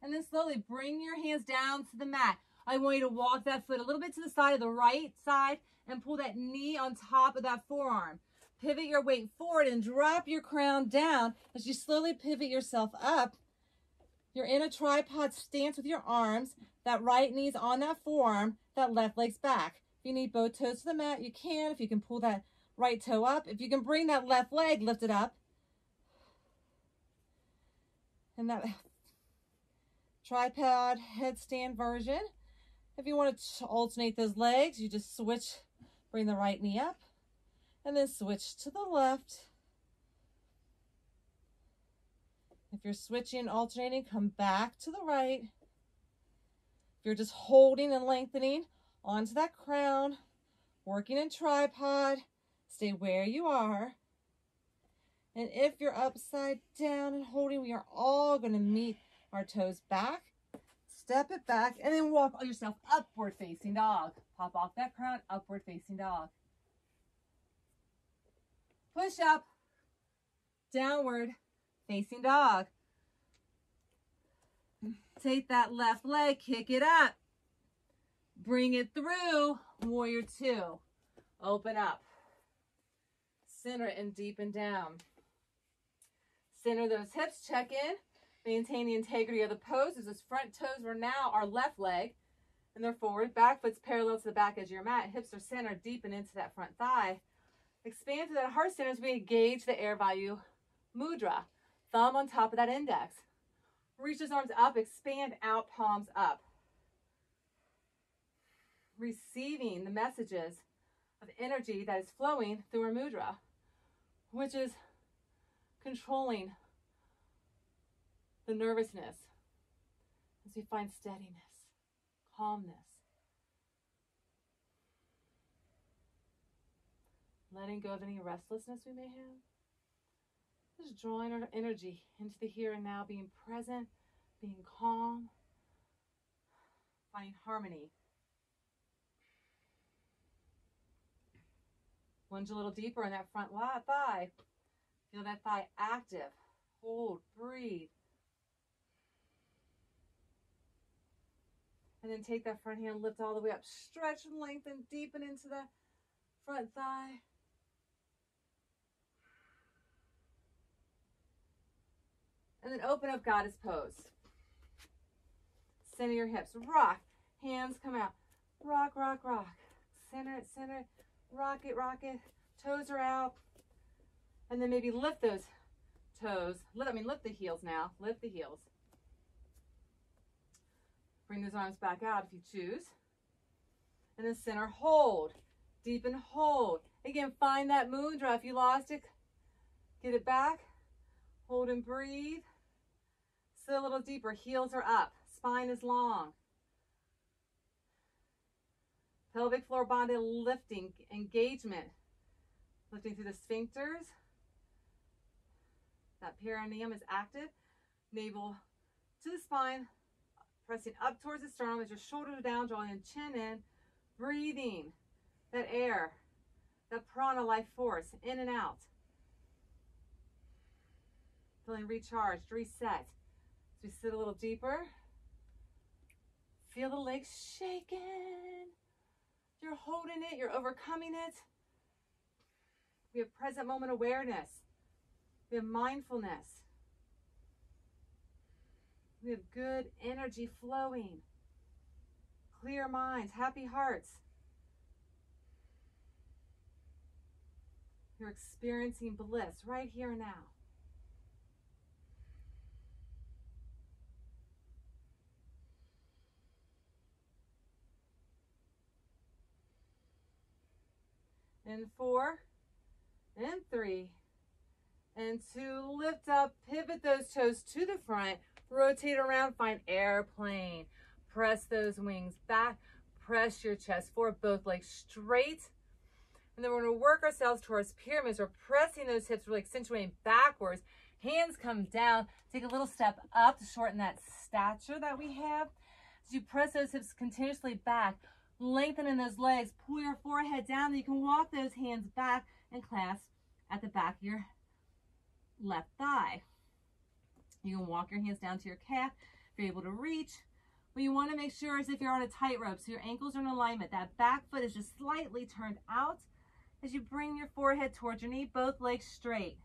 And then slowly bring your hands down to the mat. I want you to walk that foot a little bit to the side of the right side and pull that knee on top of that forearm. Pivot your weight forward and drop your crown down as you slowly pivot yourself up. You're in a tripod stance with your arms. That right knee's on that forearm, that left leg's back. If you need both toes to the mat, you can. If you can pull that right toe up. If you can bring that left leg, lift it up. And that tripod headstand version. If you want to alternate those legs, you just switch, bring the right knee up, and then switch to the left. If you're switching, alternating, come back to the right. If you're just holding and lengthening onto that crown, working in tripod, stay where you are. And if you're upside down and holding, we are all going to meet our toes back. Step it back and then walk yourself upward facing dog. Pop off that crown, upward facing dog. Push up, downward facing dog. Take that left leg, kick it up. Bring it through, warrior two. Open up. Center and deepen down. Center those hips, check in. Maintain the integrity of the pose as those front toes are now our left leg. And they're forward. Back foot's parallel to the back edge of your mat. Hips are centered, deepen into that front thigh. Expand to that heart center as we engage the air vayu mudra. Thumb on top of that index. Reach those arms up, expand out, palms up. Receiving the messages of energy that is flowing through our mudra, which is controlling the nervousness as we find steadiness, calmness. Letting go of any restlessness we may have. Just drawing our energy into the here and now, being present, being calm, finding harmony. Lunge a little deeper in that front thigh. Feel that thigh active. Hold, breathe. And then take that front hand, lift all the way up. Stretch and lengthen, deepen into the front thigh. And then open up goddess pose. Center your hips. Rock. Hands come out. Rock, rock, rock. Center it, center it. Rock it, rock it. Toes are out. And then maybe lift those toes. I mean, lift the heels now. Lift the heels. Bring those arms back out if you choose. And then center hold. Deepen hold. Again, find that mudra. If you lost it, get it back. Hold and breathe. Sit a little deeper. Heels are up. Spine is long. Pelvic floor bandha lifting, engagement. Lifting through the sphincters. That perineum is active. Navel to the spine. Pressing up towards the sternum as your shoulders down, drawing in chin in. Breathing that air, that prana life force in and out. Feeling recharged, reset. As we sit a little deeper, Feel the legs shaking. You're holding it, you're overcoming it. We have present moment awareness. We have mindfulness. We have good energy flowing. Clear minds, happy hearts. You're experiencing bliss right here and now. And four, and three, and two. Lift up, pivot those toes to the front, rotate around, find airplane. Press those wings back, press your chest forward, both legs straight. And then we're gonna work ourselves towards pyramids. We're pressing those hips, really accentuating backwards. Hands come down, take a little step up to shorten that stature that we have. As you press those hips continuously back, lengthening those legs, pull your forehead down. You can walk those hands back and clasp at the back of your left thigh. You can walk your hands down to your calf if you're able to reach. What you want to make sure is if you're on a tightrope, so your ankles are in alignment, that back foot is just slightly turned out as you bring your forehead towards your knee, both legs straight.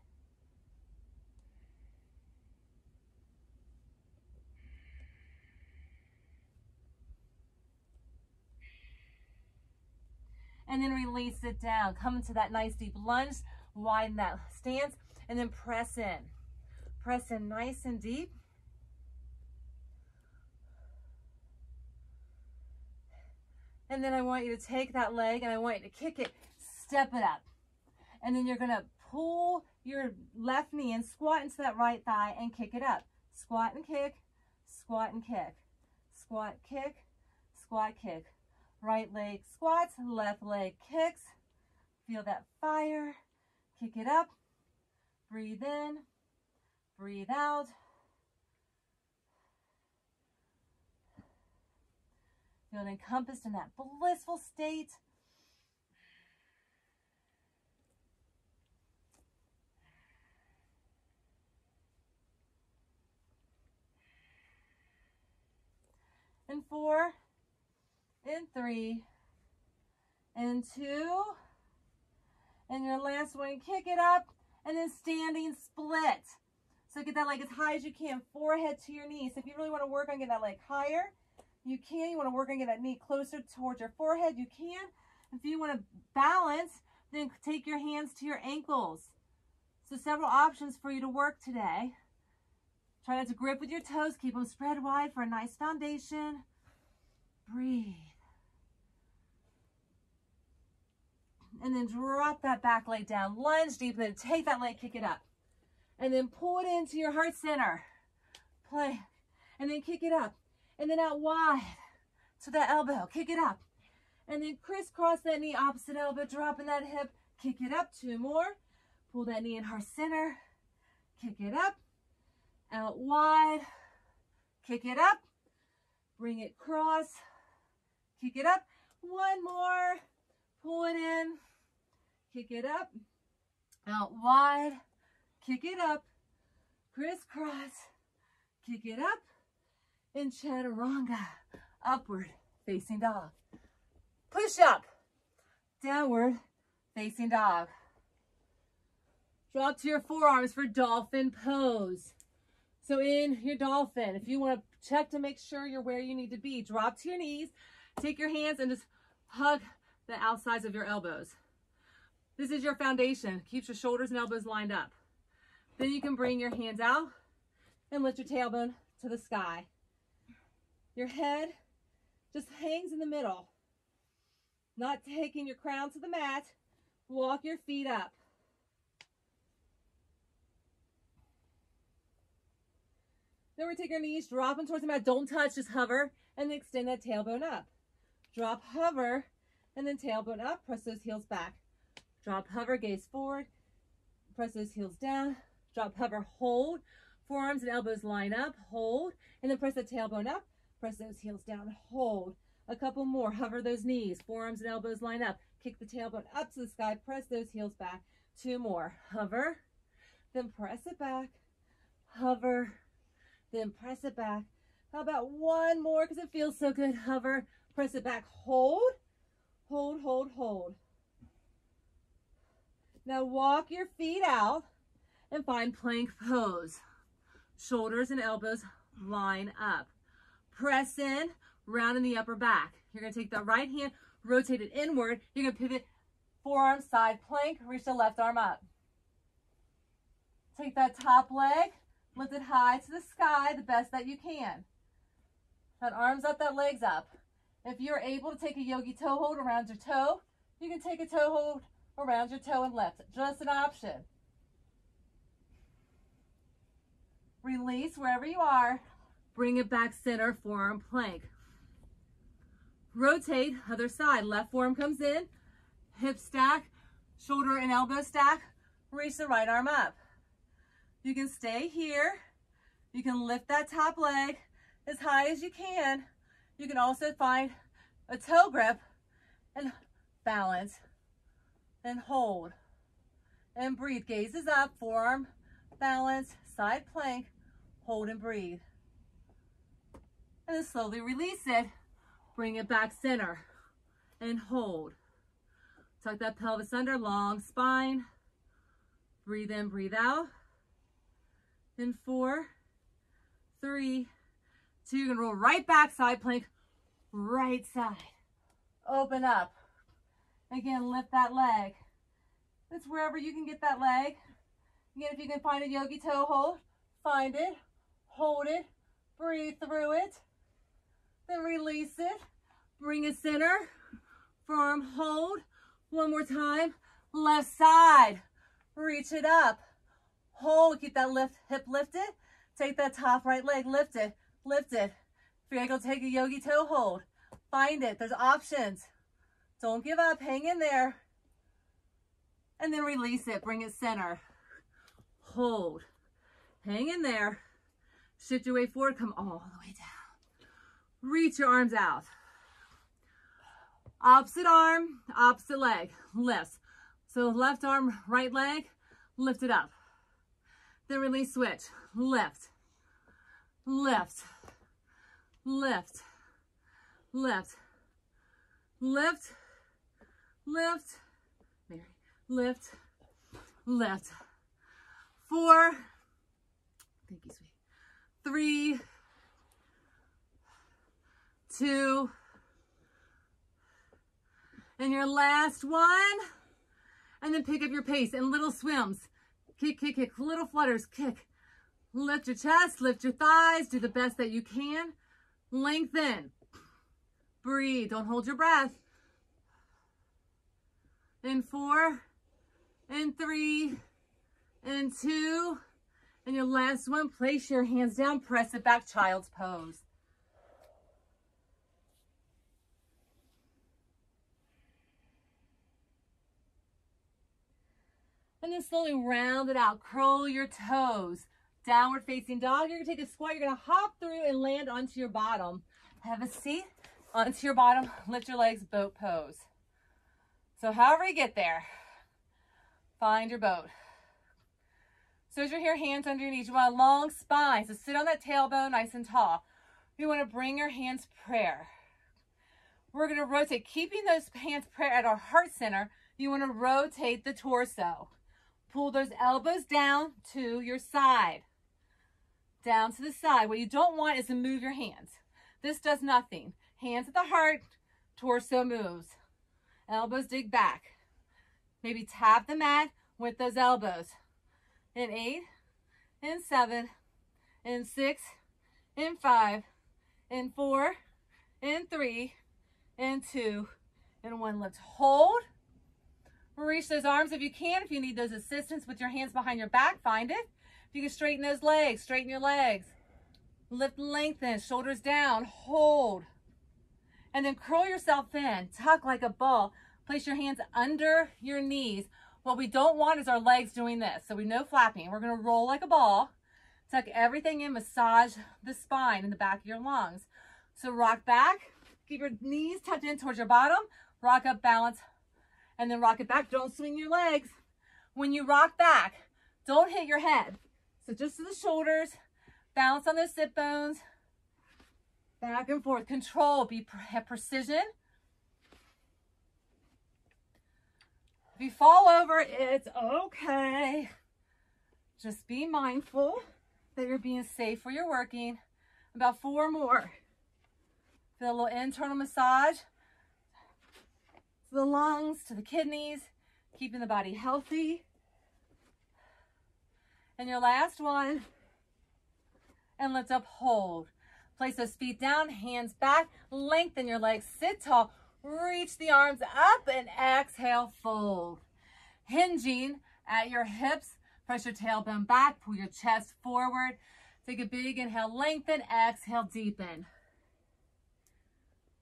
And then release it down. Come into that nice deep lunge, widen that stance, and then press in. Press in nice and deep. And then I want you to take that leg and I want you to kick it, step it up. And then you're gonna pull your left knee and squat into that right thigh and kick it up. Squat and kick, squat and kick, squat, kick, squat, kick. Right leg squats, left leg kicks. Feel that fire. Kick it up. Breathe in. Breathe out. Feeling encompassed in that blissful state. And four, and three, and two, and your last one, kick it up, and then standing split. So get that leg as high as you can, forehead to your knees. So if you really want to work on getting that leg higher, you can. You want to work on getting that knee closer towards your forehead, you can. If you want to balance, then take your hands to your ankles. So several options for you to work today. Try not to grip with your toes. Keep them spread wide for a nice foundation. Breathe. And then drop that back leg down. Lunge deep, and then take that leg, kick it up. And then pull it into your heart center. Play. And then kick it up. And then out wide to the elbow. Kick it up. And then crisscross that knee, opposite elbow, dropping that hip. Kick it up. Two more. Pull that knee in heart center. Kick it up. Out wide. Kick it up. Bring it cross. Kick it up. One more. Pull it in kick it up, out wide, kick it up, crisscross, kick it up, in chaturanga, upward facing dog. Push up, downward facing dog. Drop to your forearms for dolphin pose. So in your dolphin, if you want to check to make sure you're where you need to be, drop to your knees, take your hands and just hug the outsides of your elbows. This is your foundation. Keeps your shoulders and elbows lined up. Then you can bring your hands out and lift your tailbone to the sky. Your head just hangs in the middle. Not taking your crown to the mat. Walk your feet up. Then we take our knees, drop them towards the mat. Don't touch, just hover, and extend that tailbone up. Drop, hover, and then tailbone up. Press those heels back. Drop, hover, gaze forward. Press those heels down. Drop, hover, hold. Forearms and elbows line up, hold. And then press the tailbone up. Press those heels down, hold. A couple more. Hover those knees. Forearms and elbows line up. Kick the tailbone up to the sky. Press those heels back. Two more. Hover. Then press it back. Hover. Then press it back. How about one more because it feels so good. Hover, press it back, hold, hold, hold, hold. Now walk your feet out and find plank pose. Shoulders and elbows line up. Press in, round in the upper back. You're gonna take the right hand, rotate it inward. You're gonna pivot forearm side plank, reach the left arm up. Take that top leg, lift it high to the sky the best that you can. That arms up, that legs up. If you're able to take a yogi toe hold around your toe, you can take a toe hold around your toe and lift. Just an option. Release wherever you are. Bring it back center, forearm plank. Rotate, other side. Left forearm comes in, hip stack, shoulder and elbow stack. Reach the right arm up. You can stay here. You can lift that top leg as high as you can. You can also find a toe grip and balance and hold and breathe. Gazes up, forearm, balance, side plank, hold and breathe. And then slowly release it. Bring it back center and hold. Tuck that pelvis under, long spine. Breathe in, breathe out. In four, three, two. Gonna roll right back, side plank, right side. Open up. Again, lift that leg. It's wherever you can get that leg. Again, if you can find a yogi toe hold, find it, hold it, breathe through it, then release it. Bring it center, forearm hold. One more time, left side, reach it up. Hold, keep that lift, hip lifted. Take that top right leg, lift it, lift it. If you're gonna take a yogi toe hold, find it, there's options. Don't give up, hang in there. And then release it, bring it center. Hold, hang in there. Shift your way forward, come all the way down. Reach your arms out. Opposite arm, opposite leg, lift. So left arm, right leg, lift it up. Then release, switch, lift, lift, lift, lift, lift, lift, Mary, lift, lift. Four, thank you, sweet. Three, two, and your last one. And then pick up your pace in little swims. Kick, kick, kick, little flutters, kick. Lift your chest, lift your thighs, do the best that you can. Lengthen. Breathe, don't hold your breath. In four, and three, and two, and your last one, place your hands down, press it back, child's pose. And then slowly round it out. Curl your toes. Downward facing dog. You're going to take a squat. You're going to hop through and land onto your bottom. Have a seat. Onto your bottom. Lift your legs. Boat pose. So however you get there, find your boat. So as you're here, hands underneath, you want a long spine. So sit on that tailbone nice and tall. You want to bring your hands prayer. We're going to rotate, keeping those hands prayer at our heart center. You want to rotate the torso. Pull those elbows down to your side. Down to the side. What you don't want is to move your hands. This does nothing. Hands at the heart, torso moves. Elbows dig back. Maybe tap the mat with those elbows. In eight, in seven, in six, in five, in four, in three, in two, in one. Let's hold. Reach those arms if you can. If you need those assistance with your hands behind your back, find it. If you can straighten those legs, straighten your legs. Lift, lengthen, shoulders down, hold. And then curl yourself in, tuck like a ball. Place your hands under your knees. What we don't want is our legs doing this. So we know flapping. We're gonna roll like a ball. Tuck everything in, massage the spine and the back of your lungs. So rock back, keep your knees tucked in towards your bottom, rock up, balance, and then rock it back. Don't swing your legs. When you rock back, don't hit your head. So just to the shoulders, balance on those sit bones, Back and forth. Control. Be have precision. If you fall over, it's okay. Just be mindful that you're being safe where you're working. About four more. Feel a little internal massage to the lungs, to the kidneys, keeping the body healthy. And your last one. And lift up, hold. Place those feet down, hands back, lengthen your legs, sit tall, reach the arms up and exhale, fold. Hinging at your hips, press your tailbone back, pull your chest forward. Take a big inhale, lengthen, exhale, deepen.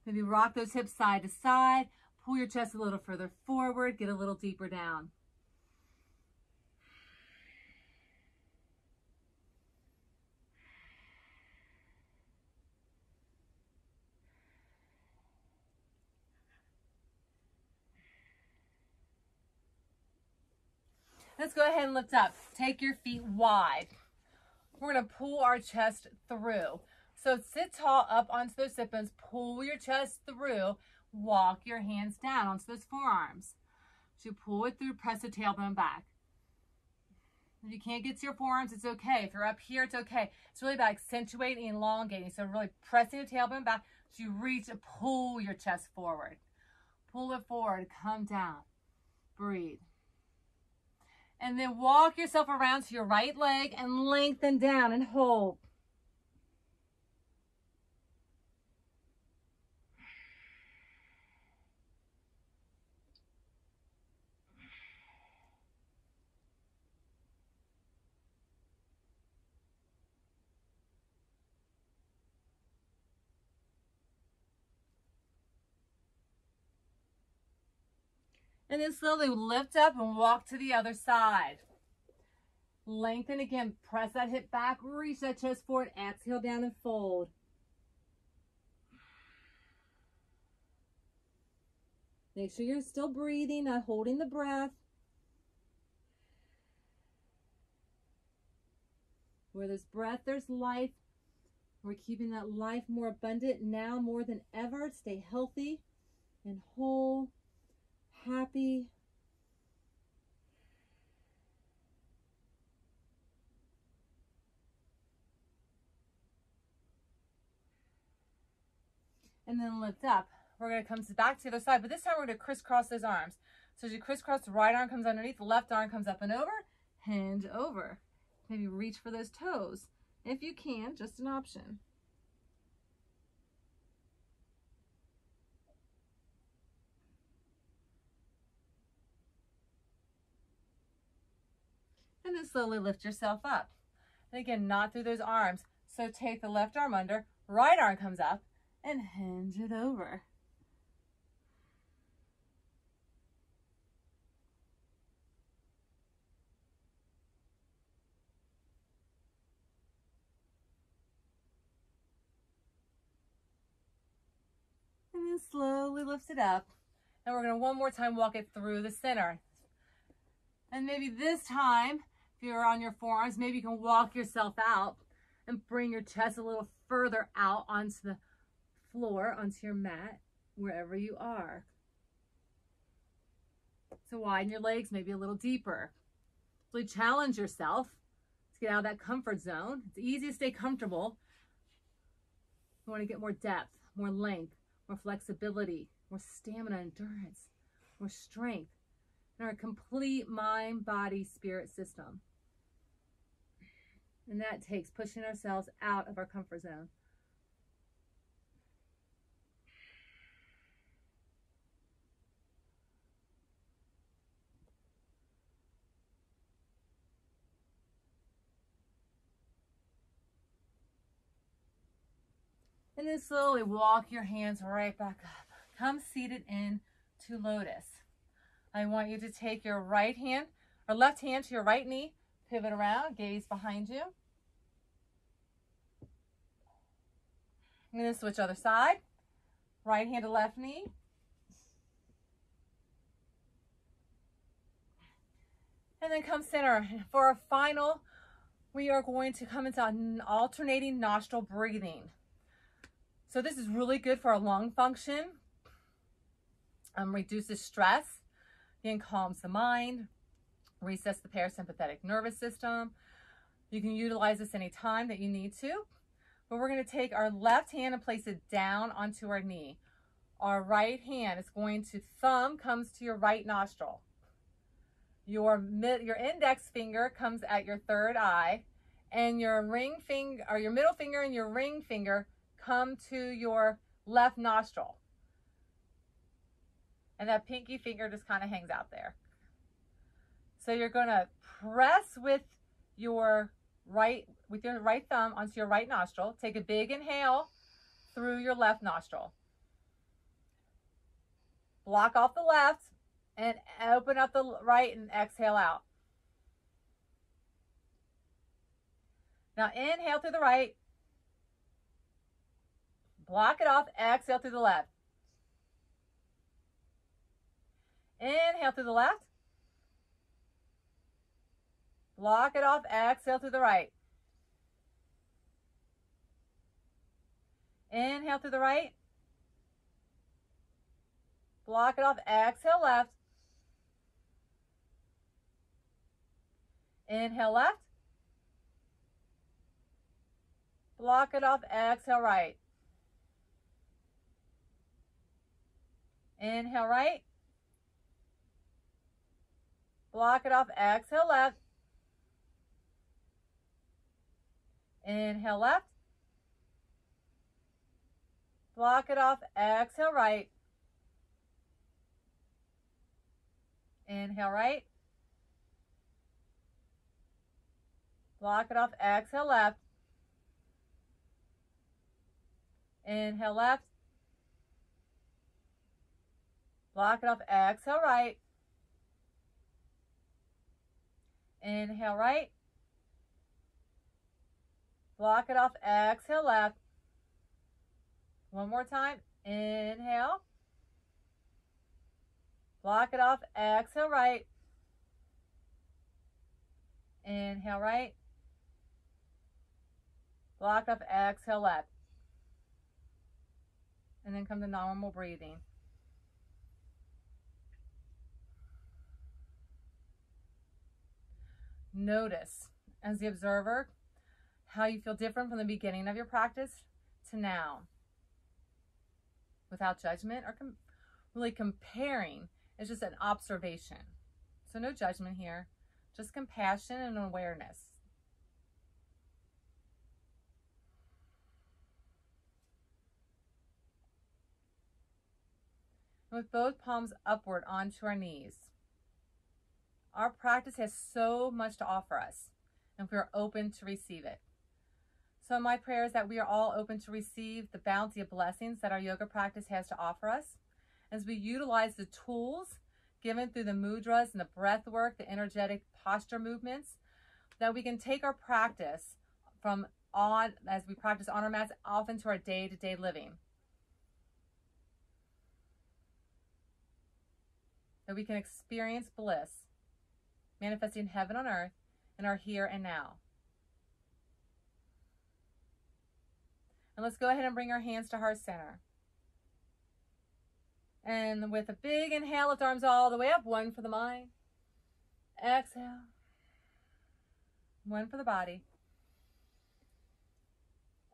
Maybe rock those hips side to side, pull your chest a little further forward, get a little deeper down. Let's go ahead and lift up. Take your feet wide. We're going to pull our chest through. So sit tall up onto those sit bones. Pull your chest through. Walk your hands down onto those forearms. So pull it through, press the tailbone back. If you can't get to your forearms, it's okay. If you're up here, it's okay. It's really about accentuating and elongating. So really pressing the tailbone back so you reach and pull your chest forward. Pull it forward, come down. Breathe. And then walk yourself around to your right leg and lengthen down and hold. And then slowly lift up and walk to the other side. Lengthen again. Press that hip back. Reach that chest forward. Exhale down and fold. Make sure you're still breathing, not holding the breath. Where there's breath, there's life. We're keeping that life more abundant now more than ever. Stay healthy and whole happy. And then lift up. We're going to come back to the other side, but this time we're going to crisscross those arms. So as you crisscross, the right arm comes underneath, the left arm comes up and over, hinge over. Maybe reach for those toes. If you can, just an option. Slowly lift yourself up. And again, not through those arms. So take the left arm under, right arm comes up, and hinge it over. And then slowly lift it up. And we're to one more time walk it through the center. And maybe this time you're on your forearms, maybe you can walk yourself out and bring your chest a little further out onto the floor, onto your mat, wherever you are. So widen your legs maybe a little deeper. Really challenge yourself to get out of that comfort zone. It's easy to stay comfortable. You want to get more depth, more length, more flexibility, more stamina, endurance, more strength in our complete mind, body, spirit system. And that takes pushing ourselves out of our comfort zone. And then slowly walk your hands right back up. Come seated in to lotus. I want you to take your right hand or left hand to your right knee, pivot around, gaze behind you. I'm going to switch other side. Right hand to left knee. And then come center. For our final, we are going to come into an alternating nostril breathing. So this is really good for our lung function. Um, reduces stress, again calms the mind, resets the parasympathetic nervous system. You can utilize this anytime that you need to. But we're going to take our left hand and place it down onto our knee. Our right hand is going to, thumb comes to your right nostril. Your mid, your index finger comes at your third eye, and your ring finger, or your middle finger and your ring finger come to your left nostril. And that pinky finger just kind of hangs out there. So you're going to press with your right with your right thumb onto your right nostril. Take a big inhale through your left nostril. Block off the left and open up the right and exhale out. Now inhale through the right. Block it off. Exhale through the left. Inhale through the left. Block it off. Exhale through the right. Inhale through the right. Block it off. Exhale left. Inhale left. Block it off. Exhale right. Inhale right. Block it off. Exhale left. Inhale left. Block it off. Exhale right. Inhale right. Block it off. Exhale left. Inhale left. Block it off. Exhale right. Inhale right. Block it off. Exhale left. One more time. Inhale. Block it off. Exhale right. Inhale right. Block up. Exhale left. And then come to normal breathing. Notice as the observer how you feel different from the beginning of your practice to now without judgment or com- really comparing. It's just an observation. So, no judgment here, just compassion and awareness. With both palms upward onto our knees. Our practice has so much to offer us, and we are open to receive it. So, my prayer is that we are all open to receive the bounty of blessings that our yoga practice has to offer us as we utilize the tools given through the mudras and the breath work, the energetic posture movements, that we can take our practice from on as we practice on our mats off into our day to day living. That we can experience bliss, manifesting heaven on earth in our here and now. And let's go ahead and bring our hands to heart center. And with a big inhale, lift arms all the way up. One for the mind. Exhale. One for the body.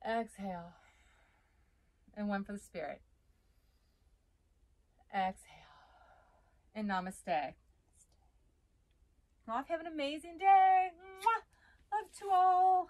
Exhale. And one for the spirit. Exhale. And namaste. Off. Have an amazing day. Mwah. Love to all.